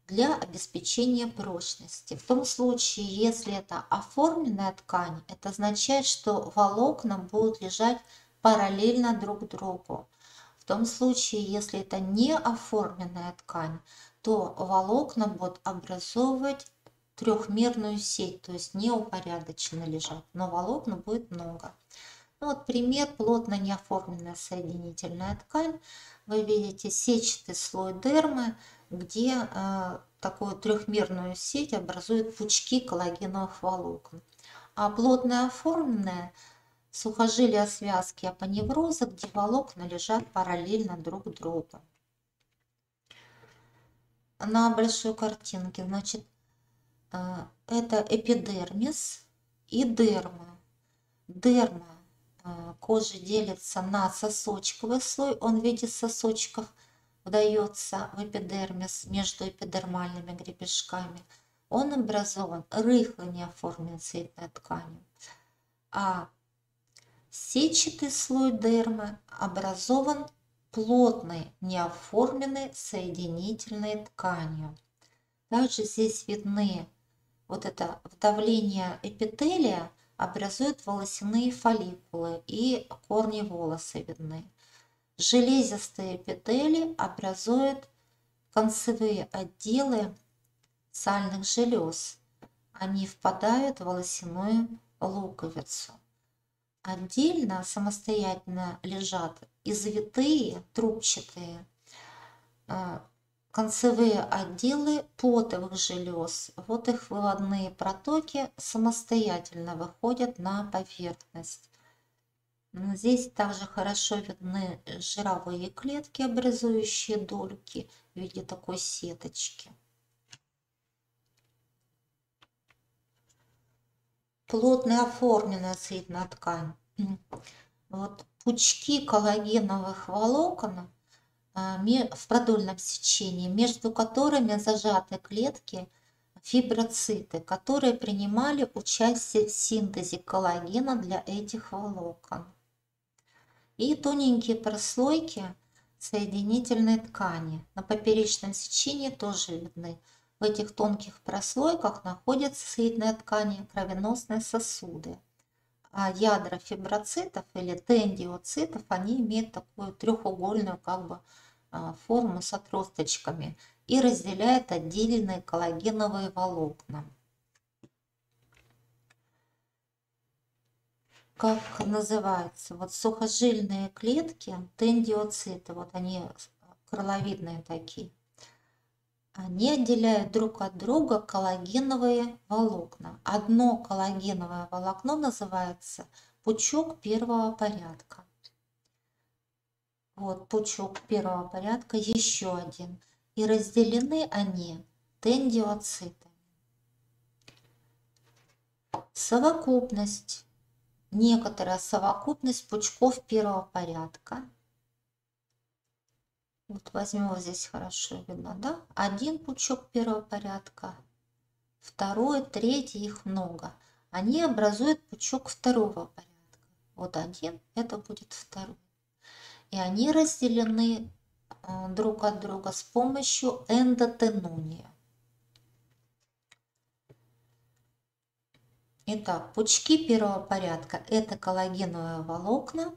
для обеспечения прочности. В том случае, если это оформленная ткань, это означает, что волокна будут лежать параллельно друг другу. В том случае, если это не оформленная ткань, то волокна будут образовывать трехмерную сеть, то есть не упорядоченно лежат, но волокна будет много. Ну вот пример плотно неоформленная соединительная ткань. Вы видите сетчатый слой дермы, где э, такую трехмерную сеть образуют пучки коллагеновых волокон. А плотно оформленная сухожилия связки апоневроза, где волокна лежат параллельно друг другу. На большой картинке, значит, это эпидермис и дерма. Дерма э, кожи делится на сосочковый слой, он в виде сосочков – вдается в эпидермис между эпидермальными гребешками, он образован рыхлой неоформленной цветной тканью. А сетчатый слой дермы образован плотной неоформленной соединительной тканью. Также здесь видны вот это вдавление эпителия образует волосяные фолликулы и корни волоса видны. Железистые эпители образуют концевые отделы сальных желез. Они впадают в волосяную луковицу. Отдельно, самостоятельно лежат извитые, трубчатые э, концевые отделы потовых желез. Вот их выводные протоки самостоятельно выходят на поверхность. Здесь также хорошо видны жировые клетки, образующие дольки в виде такой сеточки. Плотная оформленная цветная ткань. Вот пучки коллагеновых волокон в продольном сечении, между которыми зажаты клетки фиброциты, которые принимали участие в синтезе коллагена для этих волокон и тоненькие прослойки соединительной ткани. На поперечном сечении тоже видны. В этих тонких прослойках находятся соединительные ткани кровеносные сосуды. А ядра фиброцитов или тендиоцитов, они имеют такую трехугольную как бы а, форму с отросточками и разделяют отдельные коллагеновые волокна. как называется, вот сухожильные клетки, тендиоциты, вот они крыловидные такие, они отделяют друг от друга коллагеновые волокна. Одно коллагеновое волокно называется пучок первого порядка. Вот пучок первого порядка, еще один. И разделены они тендиоцитами. Совокупность некоторая совокупность пучков первого порядка. Вот возьмем вот здесь хорошо видно, да? Один пучок первого порядка, второй, третий, их много. Они образуют пучок второго порядка. Вот один, это будет второй. И они разделены э, друг от друга с помощью эндотенония. Итак, пучки первого порядка – это коллагеновые волокна,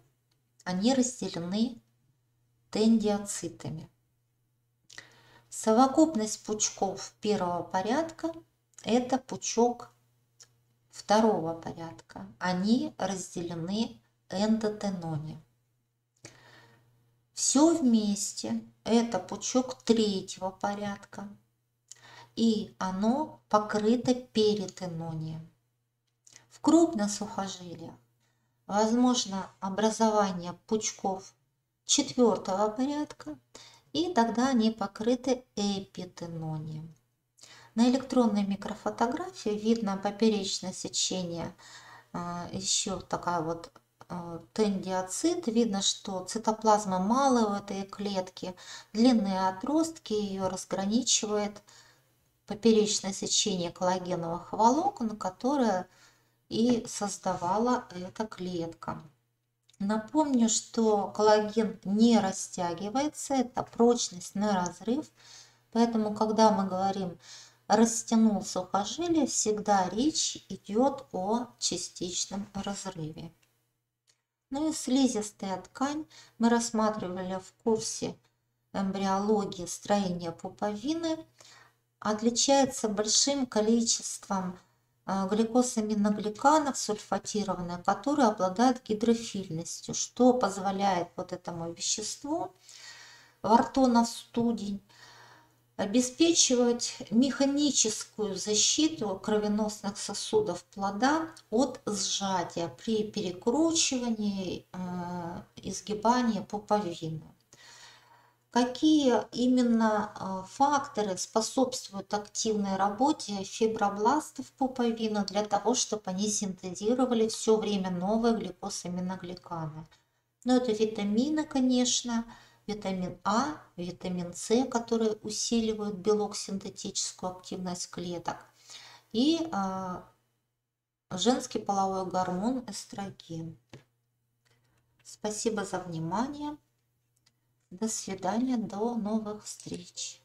они разделены тендиоцитами. Совокупность пучков первого порядка – это пучок второго порядка, они разделены эндотеноне. Все вместе – это пучок третьего порядка, и оно покрыто перитенонием. В крупных сухожилиях возможно образование пучков четвертого порядка, и тогда они покрыты эпитенонием. На электронной микрофотографии видно поперечное сечение, а, еще такая вот тендиоцит. Видно, что цитоплазмы мало в этой клетке, длинные отростки ее разграничивает поперечное сечение коллагеновых волокон, которое и создавала эта клетка. Напомню, что коллаген не растягивается, это прочность на разрыв. Поэтому, когда мы говорим растянул сухожилие, всегда речь идет о частичном разрыве. Ну и слизистая ткань. Мы рассматривали в курсе эмбриологии строения пуповины. Отличается большим количеством а, гликосаминогликанов сульфатированные, которые обладают гидрофильностью, что позволяет вот этому веществу. Вартонов студень обеспечивать механическую защиту кровеносных сосудов плода от сжатия при перекручивании, э, изгибании пуповины. Какие именно а, факторы способствуют активной работе фибробластов пуповины для того, чтобы они синтезировали все время новые гликосаминогликаны? Ну, это витамины, конечно, витамин А, витамин С, которые усиливают белок синтетическую активность клеток, и э, женский половой гормон эстроген. Спасибо за внимание. До свидания, до новых встреч.